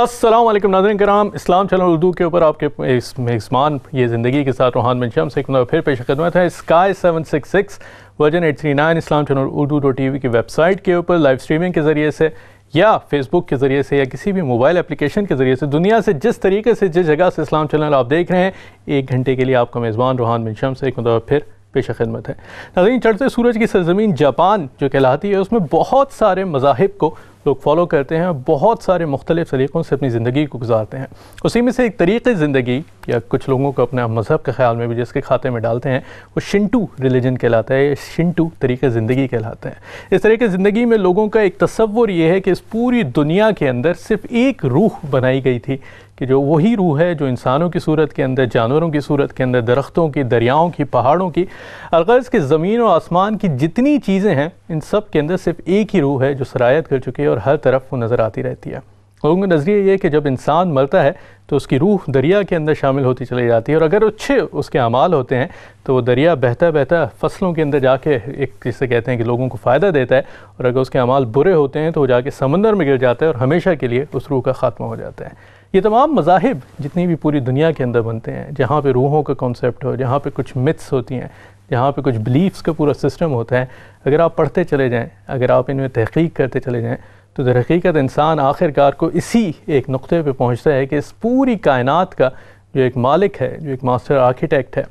السلام علیکم ناظرین کرام، اسلام چینل اردو کے اوپر آپ کے اس میزمان یہ زندگی کے ساتھ روحان بن شمس ایک پھر پیش خدمت ہے۔ Sky seven six six virgin eight three nine Islam channel Urdu do T وی کی ویب سائٹ کے اوپر لائیو اسٹریمنگ کے ذریعے سے یا فیس بک کے ذریعے سے یا کسی بھی موبائل اپلیکیشن کے ذریعے سے دنیا سے جس طریقے سے جس جگہ سے اسلام چینل آپ دیکھ رہے ہیں، ایک گھنٹے کے لیے آپ کا میزبان روحان بن شمس ایک مطلب پھر پیش خدمت ہے۔ ناظرین، چڑھتے سورج کی سرزمین جاپان جو کہلاتی ہے، اس میں بہت سارے مذاہب کو لوگ فالو کرتے ہیں بہت سارے مختلف طریقوں سے اپنی زندگی کو گزارتے ہیں۔ اسی میں سے ایک طریقے زندگی یا کچھ لوگوں کو اپنے مذہب کے خیال میں بھی جس کے کھاتے میں ڈالتے ہیں، وہ شنٹو ریلیجن کہلاتا ہے شنٹو طریقے زندگی کہلاتا ہے۔ اس طریقے زندگی میں لوگوں کا ایک تصور یہ ہے کہ اس پوری دنیا کے اندر صرف ایک روح بنائی گئی تھی۔ کہ جو وہی روح ہے جو انسانوں کی صورت کے اندر، جانوروں کی صورت کے اندر، درختوں کی، دریاؤں کی، پہاڑوں کی، الغرض کے زمین و آسمان کی جتنی چیزیں ہیں، ان سب کے اندر صرف ایک ہی روح ہے جو سرایت کر چکی ہے اور ہر طرف وہ نظر آتی رہتی ہے۔ لوگوں کا نظریہ یہ ہے کہ جب انسان مرتا ہے تو اس کی روح دریا کے اندر شامل ہوتی چلی جاتی ہے اور اگر اچھے اس کے اعمال ہوتے ہیں تو وہ دریا بہتا بہتا فصلوں کے اندر جا کے ایک جسے کہتے ہیں کہ لوگوں کو فائدہ دیتا ہے اور اگر اس کے اعمال برے ہوتے ہیں تو وہ جا کے سمندر میں گر جاتا ہے اور ہمیشہ کے لیے اس روح کا خاتمہ ہو جاتا ہے۔ یہ تمام مذاہب جتنی بھی پوری دنیا کے اندر بنتے ہیں، جہاں پہ روحوں کا کانسیپٹ ہو، جہاں پہ کچھ متس ہوتی ہیں، جہاں پہ کچھ بلیفس کا پورا سسٹم ہوتا ہے، اگر آپ پڑھتے چلے جائیں، اگر آپ ان میں تحقیق کرتے چلے جائیں، تو در حقیقت انسان آخر کار کو اسی ایک نقطے پہ پہنچتا ہے کہ اس پوری کائنات کا جو ایک مالک ہے، جو ایک ماسٹر آرکیٹیکٹ ہے،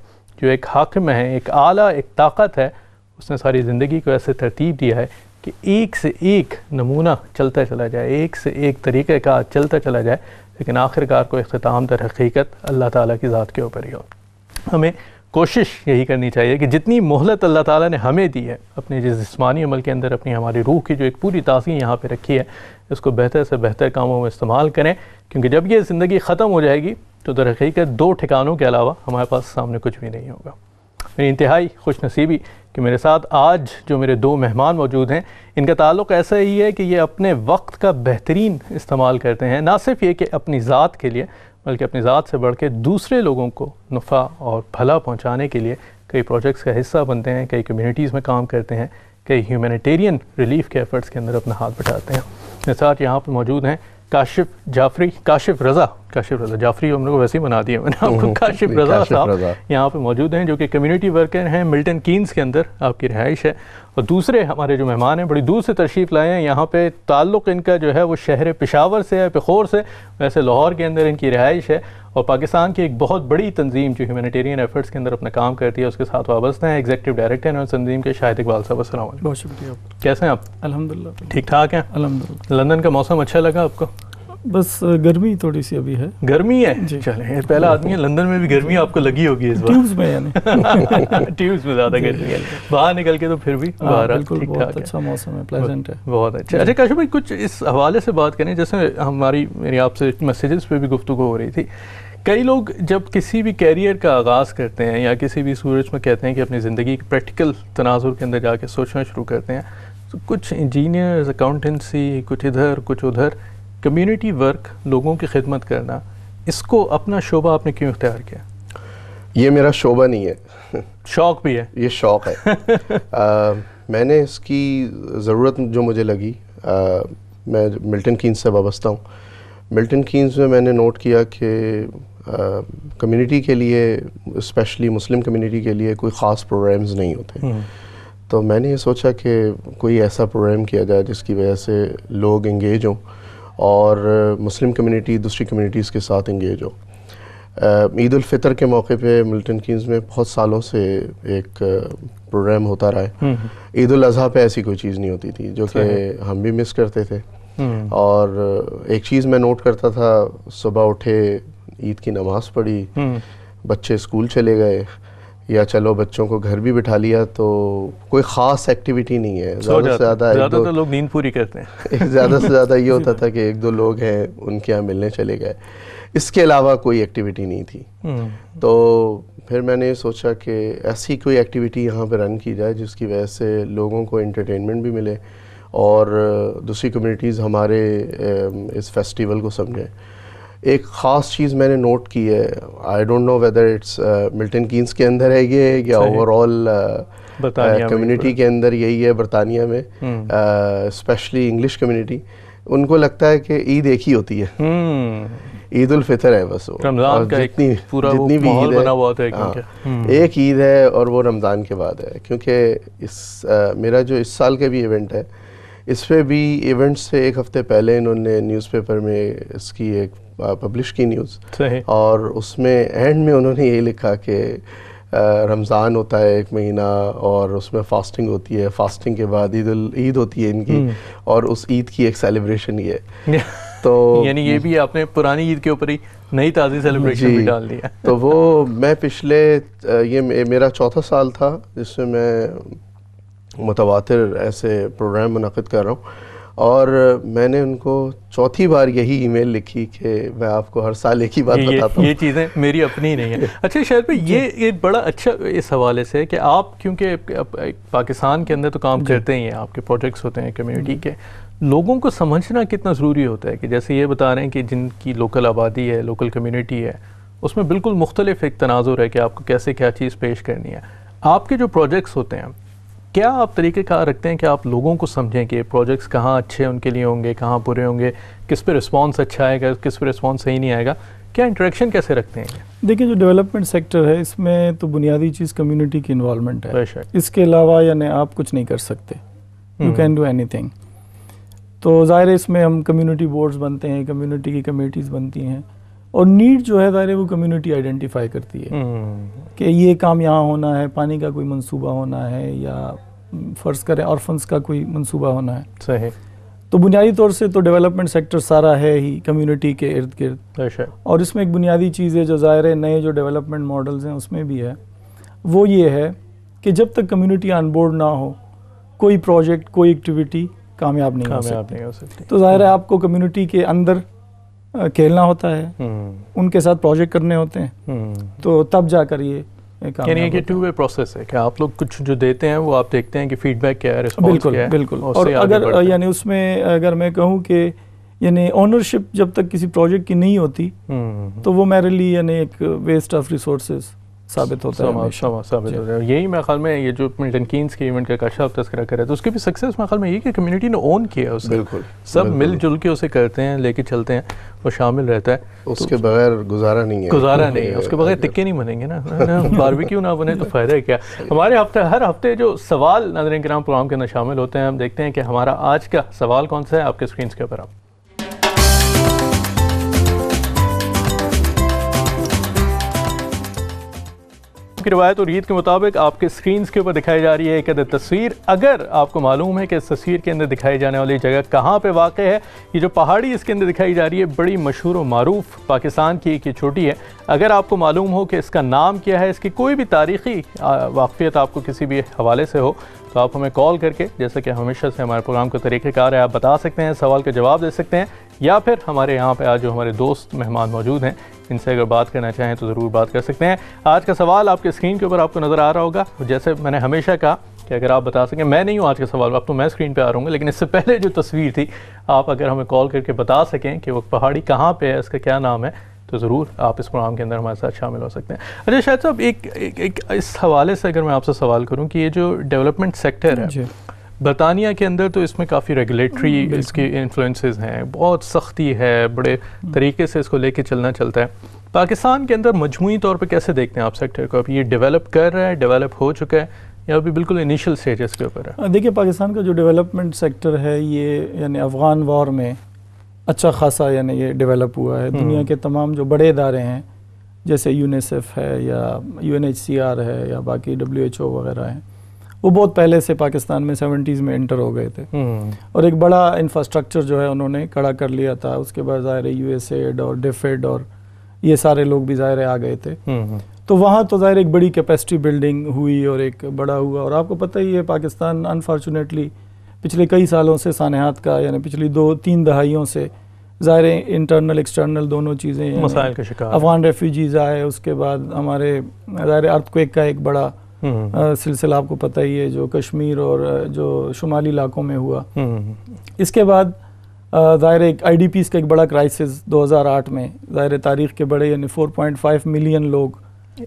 جو ایک حاکم ہے، ایک اعلیٰ، ایک طاقت ہے، اس نے ساری زندگی کو ایسے ترتیب دیا ہے کہ ایک سے ایک نمونہ چلتا چلا جائے، ایک سے ایک طریقہ کا چلتا چلا جائے لیکن آخر کار کو اختتام در حقیقت اللہ تعالیٰ کی ذات کے اوپر ہی ہو۔ ہمیں کوشش یہی کرنی چاہیے کہ جتنی مہلت اللہ تعالیٰ نے ہمیں دی ہے اپنے جس جسمانی عمل کے اندر، اپنی ہماری روح کی جو ایک پوری تاثیر یہاں پہ رکھی ہے، اس کو بہتر سے بہتر کاموں میں استعمال کریں۔ کیونکہ جب یہ زندگی ختم ہو جائے گی، تو در حقیقت دو ٹھکانوں کے علاوہ ہمارے پاس سامنے کچھ بھی نہیں ہوگا۔ میری انتہائی خوش نصیبی کہ میرے ساتھ آج جو میرے دو مہمان موجود ہیں، ان کا تعلق ایسا ہی ہے کہ یہ اپنے وقت کا بہترین استعمال کرتے ہیں، نہ صرف یہ کہ اپنی ذات کے لیے، بلکہ اپنی ذات سے بڑھ کے دوسرے لوگوں کو نفع اور بھلا پہنچانے کے لیے کئی پروجیکٹس کا حصہ بنتے ہیں، کئی کمیونٹیز میں کام کرتے ہیں، کئی ہیومینیٹیرین ریلیف کے ایفرٹس کے اندر اپنا ہاتھ بٹھاتے ہیں۔ میرے ساتھ یہاں پہ موجود ہیں کاشف جعفری کاشف رضا کاشف رضا جعفری ہم نے کو ویسے ہی بنا دیا میں نے آپ کو کاشف رضا صاحب یہاں پہ موجود ہیں جو کہ کمیونٹی ورکر ہیں ملٹن کینز کے اندر آپ کی رہائش ہے۔ اور دوسرے ہمارے جو مہمان ہیں بڑی دور سے تشریف لائے ہیں۔ یہاں پہ تعلق ان کا جو ہے وہ شہر پشاور سے ہے پخور سے۔ ویسے لاہور کے اندر ان کی رہائش ہے۔ اور پاکستان کی ایک بہت بڑی تنظیم جو ہیومینیٹیرین ایفرٹس کے اندر اپنا کام کرتی ہے اس کے ساتھ وابستہ ہیں ایگزیکٹو ڈائریکٹر ہیں تنظیم کے شاہد اقبال صاحب السلام علیکم۔ بہت شکریہ کیسے ہیں آپ؟ الحمد للہ ٹھیک ٹھاک ہیں؟ الحمد للہ لندن کا موسم اچھا لگا آپ کو؟ بس گرمی تھوڑی سی ابھی ہے۔ گرمی ہے؟ جی۔ چلیں پہلا آدمی ہے لندن میں بھی گرمی آپ کو لگی ہوگی اس بار۔ ٹیوبز میں یعنی۔ ٹیوبز میں زیادہ گرمی ہے۔ باہر نکل کے تو پھر بھی ہاں، باہر بالکل بہت اچھا موسم ہے پلیزنٹ ہے۔ بہت اچھا۔ اچھا کاشف بھائی کچھ اس حوالے سے بات کریں۔ جیسے ہماری میری آپ سے میسیجز پہ بھی گفتگو ہو رہی تھی۔ کئی لوگ جب کسی بھی کیریئر کا آغاز کرتے ہیں یا کسی بھی سورج میں کہتے ہیں کہ اپنی زندگی کی پریکٹیکل تناظر کے اندر جا کے سوچنا شروع کرتے ہیں تو کچھ انجینئرز اکاؤنٹنسی کچھ ادھر کچھ ادھر کمیونٹی ورک لوگوں کی خدمت کرنا اس کو اپنا شعبہ آپ نے کیوں اختیار کیا؟ یہ میرا شعبہ نہیں ہے۔ شوق بھی ہے۔ یہ شوق ہے۔ میں نے اس کی ضرورت جو مجھے لگی میں ملٹن کینز سے وابستہ ہوں۔ ملٹن کینز میں میں نے نوٹ کیا کہ کمیونٹی کے لیے اسپیشلی مسلم کمیونٹی کے لیے کوئی خاص پروگرامز نہیں ہوتے۔ تو میں نے یہ سوچا کہ کوئی ایسا پروگرام کیا جائے جس کی وجہ سے لوگ انگیج ہوں اور مسلم کمیونٹی دوسری کمیونٹیز کے ساتھ انگیج ہو۔ عید الفطر کے موقع پہ ملٹن کینز میں بہت سالوں سے ایک پروگرام ہوتا رہا ہے۔ عید الاضحیٰ پہ ایسی کوئی چیز نہیں ہوتی تھی جو کہ ہم بھی مس کرتے تھے۔ اور ایک چیز میں نوٹ کرتا تھا صبح اٹھے عید کی نماز پڑھی بچے اسکول چلے گئے یا چلو بچوں کو گھر بھی بٹھا لیا تو کوئی خاص ایکٹیویٹی نہیں ہے۔ زیادہ سے زیادہ زیادہ لوگ نیند پوری کرتے ہیں۔ زیادہ سے زیادہ یہ ہوتا تھا کہ ایک دو لوگ ہیں ان کے یہاں ملنے چلے گئے۔ اس کے علاوہ کوئی ایکٹیویٹی نہیں تھی۔ تو پھر میں نے سوچا کہ ایسی کوئی ایکٹیویٹی یہاں پہ رن کی جائے جس کی وجہ سے لوگوں کو انٹرٹینمنٹ بھی ملے اور دوسری کمیونٹیز ہمارے اس فیسٹیول کو سمجھیں۔ ایک خاص چیز میں نے نوٹ کی ہے۔ I don't know whether it's Milton Keynes کے اندر ہے یہ یا اوور آل کمیونٹی کے اندر یہی ہے برطانیہ میں۔ اسپیشلی انگلش کمیونٹی ان کو لگتا ہے کہ عید ایک ہی ہوتی ہے۔ عید الفطر ہے بس وہ۔ رمضان کا ایک جتنی پورا جتنی بھی ماحول عید بنا ہوا ہوتا ہے ہاں، ایک عید ہے اور وہ رمضان کے بعد ہے۔ کیونکہ اس آ، میرا جو اس سال کا بھی ایونٹ ہے اس پہ بھی ایونٹ سے ایک ہفتے پہلے انہوں نے نیوز پیپر میں اس کی ایک پبلش کی نیوز صحیح۔ اور اس میں اینڈ میں انہوں نے یہی لکھا کہ رمضان ہوتا ہے ایک مہینہ اور اس میں فاسٹنگ ہوتی ہے۔ فاسٹنگ کے بعد عید ال عید ہوتی ہے ان کی۔ اور اس عید کی ایک سیلیبریشن یہ ہے۔ تو یعنی یہ بھی آپ نے پرانی عید کے اوپر ہی نئی تازی سیلیبریشن بھی جی۔ ڈال دیا تو وہ میں پچھلے یہ میرا چوتھا سال تھا جس میں میں متواتر ایسے پروگرام منعقد کر رہا ہوں۔ اور میں نے ان کو چوتھی بار یہی ای میل لکھی کہ میں آپ کو ہر سال ایک ہی بات یہ بتاتا یہ ہوں چیزیں میری اپنی نہیں ہیں۔ اچھا شاید بھائی یہ ایک بڑا اچھا اس حوالے سے ہے کہ آپ کیونکہ پاکستان کے اندر تو کام کرتے ہی ہیں آپ کے پروجیکٹس ہوتے ہیں کمیونٹی کے۔ لوگوں کو سمجھنا کتنا ضروری ہوتا ہے کہ جیسے یہ بتا رہے ہیں کہ جن کی لوکل آبادی ہے لوکل کمیونٹی ہے اس میں بالکل مختلف ایک تناظر ہے کہ آپ کو کیسے کیا چیز پیش کرنی ہے۔ آپ کے جو پروجیکٹس ہوتے ہیں کیا آپ طریقہ کار رکھتے ہیں کہ آپ لوگوں کو سمجھیں کہ پروجیکٹس کہاں اچھے ان کے لیے ہوں گے کہاں برے ہوں گے کس پہ رسپانس اچھا آئے گا کس پہ رسپانس صحیح نہیں آئے گا؟ کیا انٹریکشن کیسے رکھتے ہیں؟ دیکھیں جو ڈیولپمنٹ سیکٹر ہے اس میں تو بنیادی چیز کمیونٹی کی انوالومنٹ ہے۔ اس کے علاوہ یعنی آپ کچھ نہیں کر سکتے۔ You can do any thing تو ظاہر ہے اس میں ہم کمیونٹی بورڈز بنتے ہیں کمیونٹی کی کمیٹیز بنتی ہیں۔ اور نیڈ جو ہے ظاہر ہے وہ کمیونٹی آئیڈینٹیفائی کرتی ہے کہ یہ کام یہاں ہونا ہے پانی کا کوئی منصوبہ ہونا ہے یا فرض کریں آرفنس کا کوئی منصوبہ ہونا ہے۔ صحیح۔ تو بنیادی طور سے تو ڈیولپمنٹ سیکٹر سارا ہے ہی کمیونٹی کے ارد گرد۔ اور اس میں ایک بنیادی چیز ہے جو ظاہر ہے نئے جو ڈیولپمنٹ ماڈلز ہیں اس میں بھی ہے۔ وہ یہ ہے کہ جب تک کمیونٹی آن بورڈ نہ ہو کوئی پروجیکٹ کوئی ایکٹیویٹی کامیاب نہیں ہو سکتی۔ تو ظاہر ہے آپ کو کمیونٹی کے اندر کھیلنا ہوتا ہے۔ ان کے ساتھ پروجیکٹ کرنے ہوتے ہیں۔ تو تب جا کر یہ یعنی یہ کہ۔ ٹو وے پروسیس ہے کہ آپ لوگ کچھ جو دیتے ہیں وہ آپ دیکھتے ہیں کہ فیڈ بیک کیا ہے بالکل بالکل اور اگر۔ یعنی اس میں اگر میں کہوں کہ یعنی اونرشپ جب تک کسی پروجیکٹ کی نہیں ہوتی تو وہ میرے لیے یعنی ایک ویسٹ آف ریسورسز ثابت ہوتا ہے ثابت جی۔ ہو رہا ہے یہی میرے خیال میں یہ جو ملٹن کینز کے ایونٹ کا کاشا آپ تذکرہ کر رہے تو اس کی بھی سکسیس میرے خیال میں یہ کہ کمیونٹی نے اون کیا ہے اسے۔ بالکل سب۔ مل جل کے اسے کرتے ہیں لے کے چلتے ہیں وہ شامل رہتا ہے۔ اس کے بغیر گزارا نہیں ہے۔ گزارا نہیں ہے اس کے بغیر تکے نہیں بنیں گے نا۔ باربیکیو نہ بنے تو فائدہ ہے کیا؟ ہمارے ہفتے ہر ہفتے جو سوال ناظرین کرام پروگرام کے اندر شامل ہوتے ہیں ہم دیکھتے ہیں کہ ہمارا آج کا سوال کون سا ہے آپ کے اسکرینس کے اوپر آپ کی روایت اور عید کے مطابق آپ کے سکرینز کے اوپر دکھائی جا رہی ہے ایک عدد تصویر۔ اگر آپ کو معلوم ہے کہ اس تصویر کے اندر دکھائی جانے والی جگہ کہاں پہ واقع ہے، یہ جو پہاڑی اس کے اندر دکھائی جا رہی ہے، بڑی مشہور و معروف پاکستان کی ایک یہ چھوٹی ہے۔ اگر آپ کو معلوم ہو کہ اس کا نام کیا ہے، اس کی کوئی بھی تاریخی واقفیت آپ کو کسی بھی حوالے سے ہو، تو آپ ہمیں کال کر کے، جیسا کہ ہمیشہ سے ہمارے پروگرام کا طریقہ کار ہے، آپ بتا سکتے ہیں، سوال کا جواب دے سکتے ہیں، یا پھر ہمارے یہاں پہ آج جو ہمارے دوست مہمان موجود ہیں ان سے اگر بات کرنا چاہیں تو ضرور بات کر سکتے ہیں۔ آج کا سوال آپ کے اسکرین کے اوپر آپ کو نظر آ رہا ہوگا۔ جیسے میں نے ہمیشہ کہا کہ اگر آپ بتا سکیں، میں نہیں ہوں آج کا سوال، اب تو میں اسکرین پہ آ رہا ہوں گا، لیکن اس سے پہلے جو تصویر تھی، آپ اگر ہمیں کال کر کے بتا سکیں کہ وہ پہاڑی کہاں پہ ہے، اس کا کیا نام ہے، تو ضرور آپ اس پروگرام کے اندر ہمارے ساتھ شامل ہو سکتے ہیں۔ اچھا شاید صاحب، ایک ایک ایک، اس حوالے سے اگر میں آپ سے سوال کروں کہ یہ جو ڈیولپمنٹ سیکٹر ہے جی۔ برطانیہ کے اندر تو اس میں کافی ریگولیٹری اس کی انفلوئنسز ہیں بہت سختی ہے بڑے طریقے سے اس کو لے کے چلنا چلتا ہے۔ پاکستان کے اندر مجموعی طور پہ کیسے دیکھتے ہیں آپ سیکٹر کو؟ اب یہ ڈیولپ کر رہا ہے ڈیولپ ہو چکا ہے یا ابھی بالکل انیشل سٹیجز کے اوپر ہے؟ دیکھیے پاکستان کا جو ڈیولپمنٹ سیکٹر ہے یہ یعنی افغان وار میں اچھا خاصا یعنی یہ ڈیولپ ہوا ہے۔ دنیا کے تمام جو بڑے ادارے ہیں جیسے یونیسیف ہے یا U N H C R ہے یا باقی ڈبلیو ایچ او وغیرہ ہیں وہ بہت پہلے سے پاکستان میں سیونٹیز میں انٹر ہو گئے تھے۔ اور ایک بڑا انفراسٹرکچر جو ہے انہوں نے کھڑا کر لیا تھا۔ اس کے بعد ظاہر یو ایس ایڈ اور ڈیفیڈ اور یہ سارے لوگ بھی ظاہر آ گئے تھے۔ تو وہاں تو ظاہر ایک بڑی کیپیسٹی بلڈنگ ہوئی اور ایک بڑا ہوا۔ اور آپ کو پتہ ہی ہے پاکستان انفارچونیٹلی پچھلے کئی سالوں سے سانحات کا یعنی پچھلی دو تین دہائیوں سے ظاہر انٹرنل ایکسٹرنل دونوں چیزیں مسائل کا شکار۔ افغان ریفیوجیز آئے اس کے بعد ہمارے ظاہر ارتھ کویک کا ایک بڑا سلسلہ آپ کو پتہ ہی ہے جو کشمیر اور جو شمالی علاقوں میں ہوا۔ اس کے بعد ظاہر ایک آئی ڈی پیز کا ایک بڑا کرائسس دو ہزار آٹھ میں۔ ظاہر تاریخ کے بڑے یعنی فور پوائنٹ فائیو ملین لوگ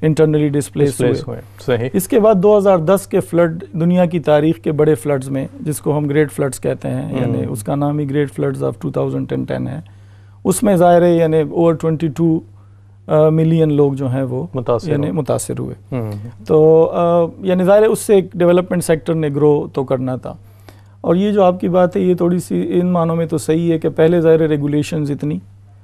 انٹرنلی ڈسپلیس ہوئے۔ صحیح۔ اس کے بعد دو ہزار دس کے فلڈ دنیا کی تاریخ کے بڑے فلڈز میں جس کو ہم گریٹ فلڈز کہتے ہیں یعنی اس کا نام ہی گریٹ فلڈز آف 2010 ہے۔ اس میں ظاہر ہے یعنی اوور 22 ملین لوگ جو ہیں وہ متاثر یعنی۔ متاثر ہوئے۔ تو یعنی ظاہر ہے اس سے ایک ڈیولپمنٹ سیکٹر نے گرو تو کرنا تھا۔ اور یہ جو آپ کی بات ہے یہ تھوڑی سی ان معنوں میں تو صحیح ہے کہ پہلے ظاہر ریگولیشنز اتنی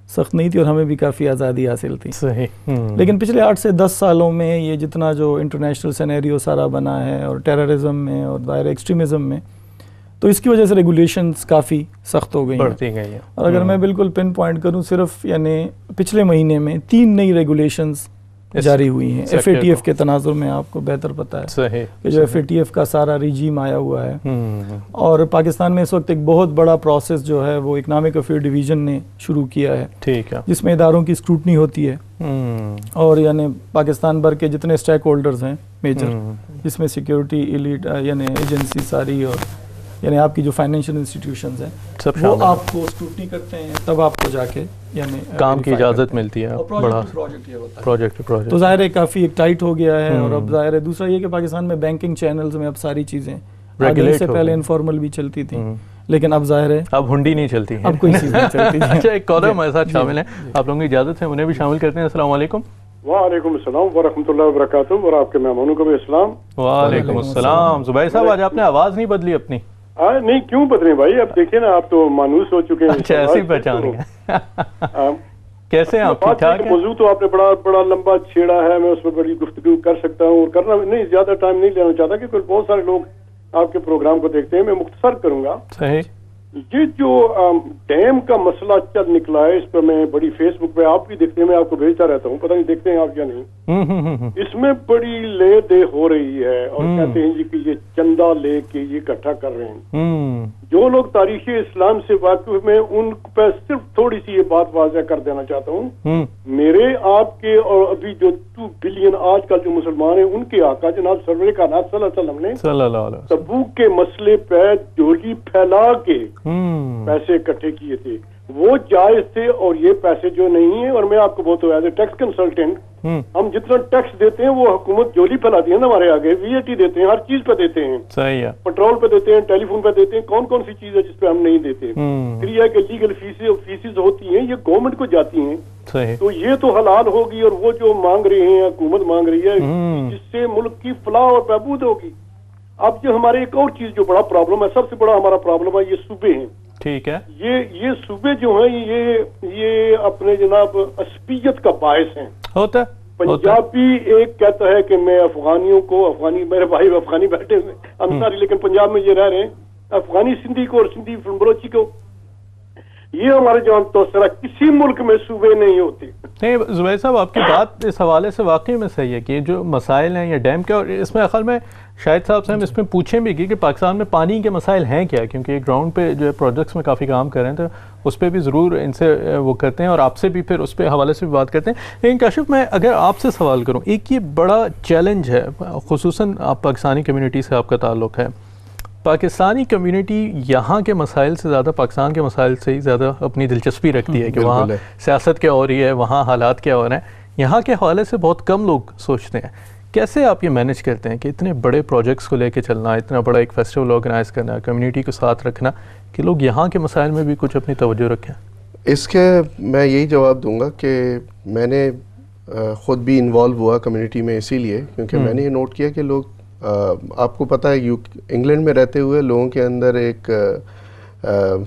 سخت نہیں تھی اور ہمیں بھی کافی آزادی حاصل تھی۔ صحیح لیکن پچھلے آٹھ سے دس سالوں میں یہ جتنا جو انٹرنیشنل سینیریو سارا بنا ہے اور ٹیررزم میں اور ظاہر ایکسٹریمزم میں تو اس کی وجہ سے ریگولیشنز کافی سخت ہو گئی ہیں۔ بڑھتی گئی ہے اور اگر میں بالکل پن پوائنٹ کروں صرف یعنی پچھلے مہینے میں تین نئی ریگولیشنز جاری ہوئی ہیں۔ F A T F. کے تناظر میں آپ کو بہتر پتہ ہے کہ جو ایف اے ٹی ایف کا سارا ریجیم آیا ہوا ہے۔ اور پاکستان میں اس وقت ایک بہت بڑا پروسیس جو ہے وہ اکنامک افیئر ڈویژن نے شروع کیا ہے۔ ٹھیک ہے۔ جس میں اداروں کی اسکروٹنی ہوتی ہے۔ اور یعنی پاکستان بھر کے جتنے اسٹیک ہولڈرز ہیں میجر۔ جس میں سیکیورٹی ایلیٹ یعنی ایجنسی ساری اور یعنی آپ کی جو فائنینشیل انسٹیٹیوشنز ہیں وہ۔ آپ کو اسکروٹنی کرتے ہیں تب آپ کو جا کے یعنی کام کی اجازت۔ ملتی ہے۔ اور بڑا ہوتا ہے۔ پروجیکٹ تو پروجیکٹ ظاہر ہے کافی ایک ٹائٹ ہو گیا ہے اور اب۔ ظاہر ہے دوسرا یہ کہ پاکستان میں بینکنگ چینلز میں اب ساری چیزیں سے پہلے۔ انفارمل بھی چلتی تھیں۔ لیکن اب ظاہر ہے اب ہنڈی نہیں چلتی ہے اب کوئی چیز نہیں چلتی جی۔ اچھا ایک کالر جی، ہمارے ساتھ جی، شامل ہیں۔ آپ لوگوں کی اجازت ہے انہیں بھی شامل کرتے ہیں۔ السلام علیکم۔ وعلیکم السلام ورحمۃ اللہ وبرکاتہ۔ اور آپ کے مہمانوں کو بھی اسلام وعلیکم السلام۔ زبیر صاحب آج آپ نے آواز نہیں بدلی اپنی۔ نہیں کیوں بدلے بھائی؟ اب دیکھیں نا آپ تو مانوس ہو چکے ہیں اچھا ایسی پہچان آ، کیسے آپ؟ ٹھیک بات ٹھاک موضوع تو آپ نے بڑا بڑا لمبا چھیڑا ہے میں اس میں بڑی گفتگو کر سکتا ہوں اور کرنا نہیں زیادہ ٹائم نہیں لینا چاہتا کیونکہ بہت سارے لوگ آپ کے پروگرام کو دیکھتے ہیں میں مختصر کروں گا۔ صحیح۔ یہ جو آم، ڈیم کا مسئلہ چل نکلا ہے اس پر میں بڑی فیس بک پہ آپ بھی دیکھتے ہیں میں آپ کو بھیجتا رہتا ہوں پتہ نہیں دیکھتے ہیں آپ یا نہیں۔ اس میں بڑی لے دے ہو رہی ہے اور۔ کہتے ہیں جی کہ یہ چندہ لے کے یہ اکٹھا کر رہے ہیں جو لوگ تاریخ اسلام سے واقف میں ان پہ صرف تھوڑی سی یہ بات واضح کر دینا چاہتا ہوں۔ میرے آپ کے اور ابھی جو ٹو بلین آج کل جو مسلمان ہیں ان کے آقا جناب سرور کا نات صلی اللہ علیہ وسلم نے صلی اللہ علیہ وسلم۔ تبوک کے مسئلے پہ ڈولی پھیلا کے پیسے اکٹھے کیے تھے۔ وہ جائز تھے اور یہ پیسے جو نہیں ہیں اور میں آپ کو بہت ایز اے ٹیکس کنسلٹنٹ ہم جتنا ٹیکس دیتے ہیں وہ حکومت جولی پھیلاتی ہے نا ہمارے آگے۔ وی اے ٹی دیتے ہیں ہر چیز پہ دیتے ہیں۔ صحیح ہے۔ پیٹرول پہ دیتے ہیں ٹیلی فون پہ دیتے ہیں کون کون سی چیز ہے جس پہ ہم نہیں دیتے؟ پھر یہ ہے کہ لیگل فیسز فیسز ہوتی ہیں یہ گورنمنٹ کو جاتی ہیں۔ صحیح۔ تو یہ تو حلال ہوگی اور وہ جو مانگ رہے ہیں حکومت مانگ رہی ہے۔ جس سے ملک کی فلاح اور بہبود ہوگی۔ اب جو ہمارے ایک اور چیز جو بڑا پرابلم ہے سب سے بڑا ہمارا پرابلم ہے یہ صوبے ہیں۔ ٹھیک ہے۔ یہ یہ صوبے جو ہیں یہ یہ اپنے جناب اسپیت کا باعث ہیں۔ ہوتا ہے پنجابی ایک کہتا ہے کہ میں افغانیوں کو افغانی میرے بھائی افغانی بیٹھے ہوئے انصاری لیکن پنجاب میں یہ رہ رہے ہیں۔ افغانی سندھی کو اور سندھی بلوچی کو۔ یہ ہمارے جوان تو سرا کسی ملک میں صوبے نہیں ہوتے۔ نہیں زبیر صاحب آپ کی بات اس حوالے سے واقعی میں صحیح ہے کہ جو مسائل ہیں یا ڈیم کے اور اس میں اخل میں شاہد صاحب سے ہم اس میں پوچھیں بھی کہ پاکستان میں پانی کے مسائل ہیں کیا؟ کیونکہ گراؤنڈ پہ جو ہے پروجیکٹس میں کافی کام کر رہے ہیں تو اس پہ بھی ضرور ان سے وہ کرتے ہیں اور آپ سے بھی پھر اس پہ حوالے سے بھی بات کرتے ہیں۔ لیکن کاشف میں اگر آپ سے سوال کروں ایک یہ بڑا چیلنج ہے خصوصاً آپ پاکستانی کمیونٹی سے آپ کا تعلق ہے۔ پاکستانی کمیونٹی یہاں کے مسائل سے زیادہ پاکستان کے مسائل سے ہی زیادہ اپنی دلچسپی رکھتی ہے کہ وہاں۔ سیاست کیا ہو رہی ہے وہاں حالات کیا ہو رہے ہیں۔ یہاں کے حوالے سے بہت کم لوگ سوچتے ہیں۔ کیسے آپ یہ مینج کرتے ہیں کہ اتنے بڑے پروجیکٹس کو لے کے چلنا اتنا بڑا ایک فیسٹیول آرگنائز کرنا کمیونٹی کو ساتھ رکھنا کہ لوگ یہاں کے مسائل میں بھی کچھ اپنی توجہ رکھیں؟ اس کے میں یہی جواب دوں گا کہ میں نے خود بھی انوالو ہوا کمیونٹی میں اسی لیے کیونکہ میں نے یہ نوٹ کیا کہ لوگ آپ کو پتہ ہے انگلینڈ میں رہتے ہوئے لوگوں کے اندر ایک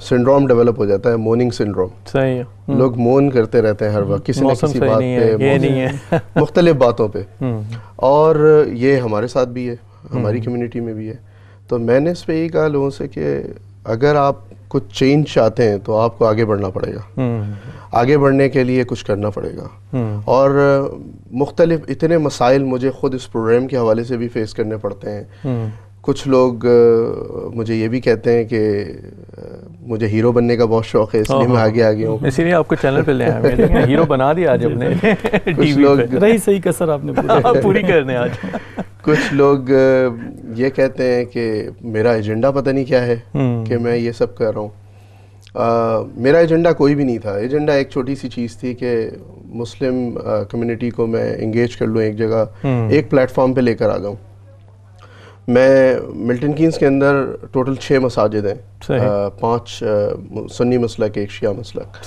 سنڈروم ڈیولپ ہو جاتا ہے مورننگ سنڈروم صحیح ہے۔ لوگ مون کرتے رہتے ہیں ہر وقت کسی نہ کسی بات پہ یہ مختلف باتوں پہ۔ اور یہ ہمارے ساتھ بھی ہے ہماری کمیونٹی میں بھی ہے۔ تو میں نے اس پہ یہی کہا لوگوں سے کہ اگر آپ کچھ چینج چاہتے ہیں تو آپ کو آگے بڑھنا پڑے گا۔ آگے بڑھنے کے لیے کچھ کرنا پڑے گا۔ اور مختلف اتنے مسائل مجھے خود اس پروگرام کے حوالے سے بھی فیس کرنے پڑتے ہیں۔ کچھ لوگ مجھے یہ بھی کہتے ہیں کہ مجھے ہیرو بننے کا بہت شوق ہے اس لیے میں آگے آگے ہوں۔ اسی لیے آپ کو چینل پہ لے آئے ہیرو بنا دیا آج اپنے ٹی وی لوگ- پہ۔ رہی صحیح کسر آپ نے پوری۔ کرنے آج۔ کچھ لوگ یہ کہتے ہیں کہ میرا ایجنڈا پتہ نہیں کیا ہے کہ میں یہ سب کر رہا ہوں۔ میرا ایجنڈا کوئی بھی نہیں تھا۔ ایجنڈا ایک چھوٹی سی چیز تھی کہ مسلم کمیونٹی کو میں انگیج کر لوں ایک جگہ ایک پلیٹ فارم پہ لے کر آ جاؤں میں ملٹن کینز کے اندر ٹوٹل چھ مساجد ہیں۔ پانچ سنی مسلک ایک شیعہ مسلک۔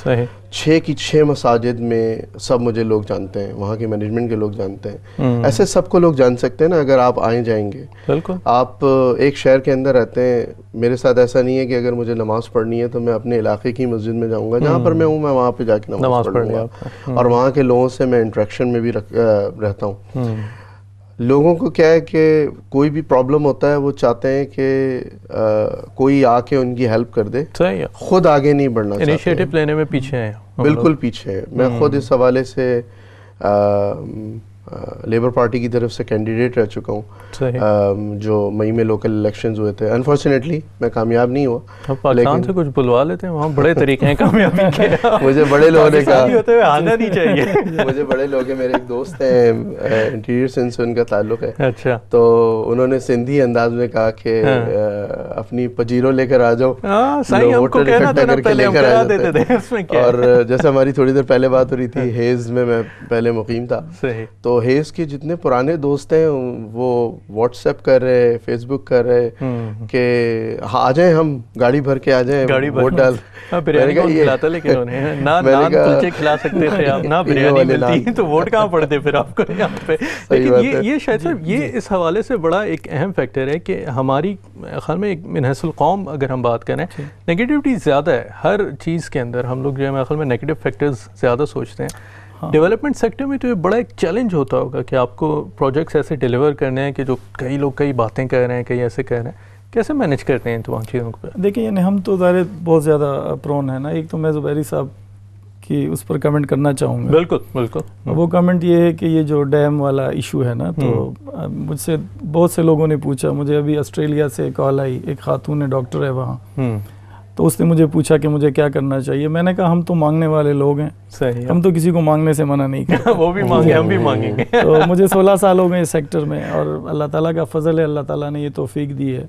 چھ کی چھ مساجد میں سب مجھے لوگ جانتے ہیں وہاں کے مینجمنٹ کے لوگ جانتے ہیں۔ ایسے سب کو لوگ جان سکتے ہیں نا اگر آپ آئیں جائیں گے۔ بالکل۔ آپ ایک شہر کے اندر رہتے ہیں میرے ساتھ ایسا نہیں ہے کہ اگر مجھے نماز پڑھنی ہے تو میں اپنے علاقے کی مسجد میں جاؤں گا۔ جہاں پر میں ہوں میں وہاں پہ جا کے نماز پڑھ لوں گا۔ اور وہاں کے لوگوں سے میں انٹریکشن میں بھی رہتا ہوں۔ لوگوں کو کیا ہے کہ کوئی بھی پرابلم ہوتا ہے وہ چاہتے ہیں کہ کوئی آ کے ان کی ہیلپ کر دے۔ خود آگے نہیں بڑھنا انیشیٹو لینے میں پیچھے ہیں۔ بالکل پیچھے ہیں۔ میں خود اس حوالے سے لیبر پارٹی کی طرف سے کینڈیڈیٹ رہ چکا ہوں۔ جو مئی میں لوکل الیکشنز ہوئے تھے۔ انفارچونیٹلی میں کامیاب نہیں ہوا۔ پاکستان سے کچھ بلوا لیتے ہیں۔ وہاں بڑے طریقے ہیں کامیابی کے۔ مجھے بڑے لوگوں نے کہا ہوتے ہوئے آنا نہیں چاہیے۔ مجھے بڑے لوگ ہیں میرے ایک دوست ہیں انٹیریئر سینس سے ان کا تعلق ہے۔ اچھا۔ تو انہوں نے سندھی انداز میں کہا کہ اپنی پجیرو لے کر آ جاؤ۔ ووٹر اکٹھا کر کے لے کر آ جاتے اور جیسے ہماری تھوڑی دیر پہلے بات ہو رہی تھی ہیز میں میں پہلے مقیم تھا۔ تو ہیز کے جتنے پرانے دوست ہیں وہ واٹس ایپ کر رہے فیس بک کر رہے کہ آ جائیں ہم گاڑی بھر کے آ جائیں ووٹ ڈال تو ووٹ کہاں پڑتے پھر آپ کو یہاں پہ؟ لیکن یہ شاید صاحب یہ اس حوالے سے بڑا ایک اہم فیکٹر ہے کہ ہماری خیال میں ایک منحص القوم اگر ہم بات کریں نگیٹیوٹی زیادہ ہے۔ ہر چیز کے اندر ہم لوگ جو ہے میرے خیال میں نگیٹیو فیکٹرز زیادہ سوچتے ہیں۔ ڈیولپمنٹ سیکٹر میں تو یہ بڑا ایک چیلنج ہوتا ہوگا کہ آپ کو پروجیکٹس ایسے ڈیلیور کرنے ہیں کہ جو کئی لوگ کئی باتیں کر رہے ہیں کئی ایسے کہہ رہے ہیں۔ کیسے مینیج کرتے ہیں تمام چیزوں کو؟ دیکھیں یعنی ہم تو ظاہر بہت زیادہ پرون ہیں نا۔ ایک تو میں زبیری صاحب کی اس پر کمنٹ کرنا چاہوں گا۔ بالکل بالکل۔ وہ کمنٹ یہ ہے کہ یہ جو ڈیم والا ایشو ہے نا تو مجھ سے بہت سے لوگوں نے پوچھا مجھے ابھی آسٹریلیا سے کال آئی ایک خاتون ڈاکٹر ہے وہاں۔ تو اس نے مجھے پوچھا کہ مجھے کیا کرنا چاہیے؟ میں نے کہا ہم تو مانگنے والے لوگ ہیں۔ صحیح ہم تو کسی کو مانگنے سے منع نہیں کرتے۔ وہ بھی مانگے ہم بھی مانگیں گے۔ تو مجھے سولہ سال ہو گئے اس سیکٹر میں اور اللہ تعالیٰ کا فضل ہے اللہ تعالیٰ نے یہ توفیق دی ہے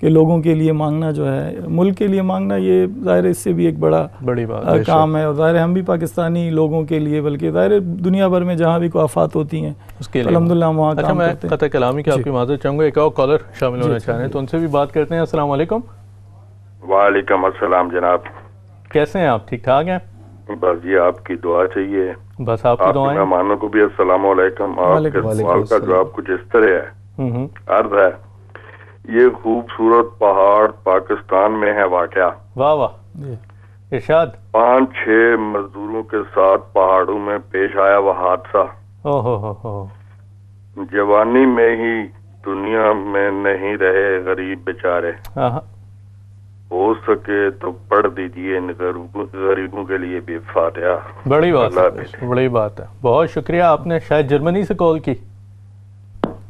کہ لوگوں کے لیے مانگنا جو ہے ملک کے لیے مانگنا یہ ظاہر اس سے بھی ایک بڑا بڑی بات کام ہے۔ اور ظاہر ہم بھی پاکستانی لوگوں کے لیے بلکہ ظاہر دنیا بھر میں جہاں بھی کوئی آفات ہوتی ہیں اس کے الحمد للہ وہاں اچھا میں قطع کلامی کی آپ کی معذرت چاہوں گا ایک اور کالر شامل ہونا چاہ رہے ہیں تو ان سے بھی بات کرتے ہیں۔ السلام علیکم۔ وعلیکم السلام جناب۔ کیسے ہیں آپ؟ ٹھیک ٹھاک ہیں؟ بس یہ آپ کی دعا چاہیے۔ بس آپ کی دعائیں۔ مہمانوں کو بھی السلام علیکم۔ آپ کے سوال کا جواب کچھ اس طرح ہے۔ عرض ہے یہ خوبصورت پہاڑ پاکستان میں ہے واقعہ۔ واہ واہ۔ ارشاد۔ پانچ چھ مزدوروں کے ساتھ پہاڑوں میں پیش آیا وہ حادثہ۔ او ہو ہو ہو۔ جوانی میں ہی دنیا میں نہیں رہے غریب بیچارے۔ ہو سکے تو پڑھ دیجیے ان غریبوں کے لیے بھی فاتحہ۔ بڑی بات ہے بڑی بات ہے۔ بہت شکریہ آپ نے شاید جرمنی سے کال کی۔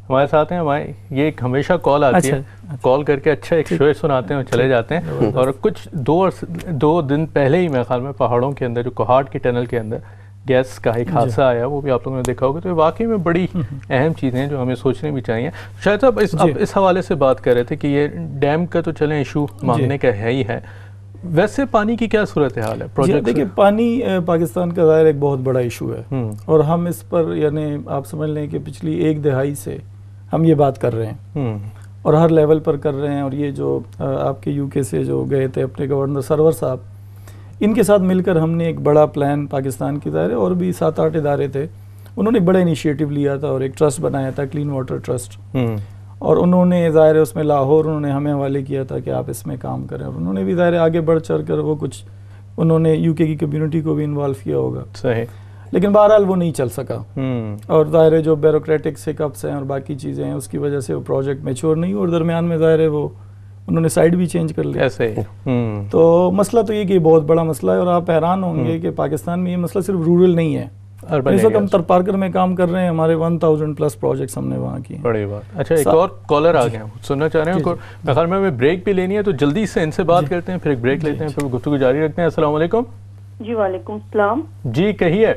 ہمارے ساتھ ہیں ہمارے یہ ایک ہمیشہ کال آتی ہے۔ کال کر کے اچھا ایک شعر سناتے ہیں اور چلے جاتے ہیں۔ اور کچھ دو دو دن پہلے ہی میرے خیال میں پہاڑوں کے اندر جو کوہاٹ کی ٹنل کے اندر گیس کا ایک حادثہ آیا وہ بھی آپ لوگوں نے دیکھا ہوگا۔ تو واقعی میں بڑی اہم چیزیں ہیں جو ہمیں سوچنے بھی چاہیے۔ شاید صاحب اس اس حوالے سے بات کر رہے تھے کہ یہ ڈیم کا تو چلیں ایشو مانگنے کا ہے ہی ہے۔ ویسے پانی کی کیا صورتحال ہے؟ پروجیکٹ دیکھیں پانی پاکستان کا ظاہر ایک بہت بڑا ایشو ہے۔ اور ہم اس پر یعنی آپ سمجھ لیں کہ پچھلی ایک دہائی سے ہم یہ بات کر رہے ہیں۔ اور ہر لیول پر کر رہے ہیں۔ اور یہ جو آپ کے یو کے سے جو گئے تھے اپنے گورنر سرور صاحب ان کے ساتھ مل کر ہم نے ایک بڑا پلان پاکستان کی ظاہر اور بھی سات آٹھ ادارے تھے۔ انہوں نے بڑا انیشیٹو لیا تھا اور ایک ٹرسٹ بنایا تھا کلین واٹر ٹرسٹ اور انہوں نے ظاہر اس میں لاہور انہوں نے ہمیں حوالے کیا تھا کہ آپ اس میں کام کریں۔ اور انہوں نے بھی ظاہر آگے بڑھ چڑھ کر وہ کچھ انہوں نے یو کے کی کمیونٹی کو بھی انوالو کیا ہوگا۔ صحیح۔ لیکن بہرحال وہ نہیں چل سکا۔ اور ظاہر جو بیوروکریٹک سکپس ہیں اور باقی چیزیں ہیں اس کی وجہ سے وہ پروجیکٹ میچور نہیں اور درمیان میں ظاہر ہے وہ انہوں نے سائڈ بھی چینج کر لیا۔ ایسے تو مسئلہ تو یہ کہ بہت بڑا مسئلہ ہے اور آپ حیران ہوں گے کہ پاکستان میں یہ مسئلہ صرف رورل نہیں ہے۔ اس وقت ہم ترپارکر میں کام کر رہے ہیں ہمارے ون تھاؤزینڈ پلس پروجیکٹس ہم نے وہاں کی۔ بڑی بات۔ اچھا ایک اور کالر آ گیا سننا چاہ رہے ہیں میرے میں ہمیں بریک بھی لینی ہے تو جلدی سے ان سے بات کرتے ہیں پھر ایک بریک لیتے ہیں پھر گفتگو جاری رکھتے ہیں۔ السلام علیکم۔ جی وعلیکم السلام۔ جی کہیے۔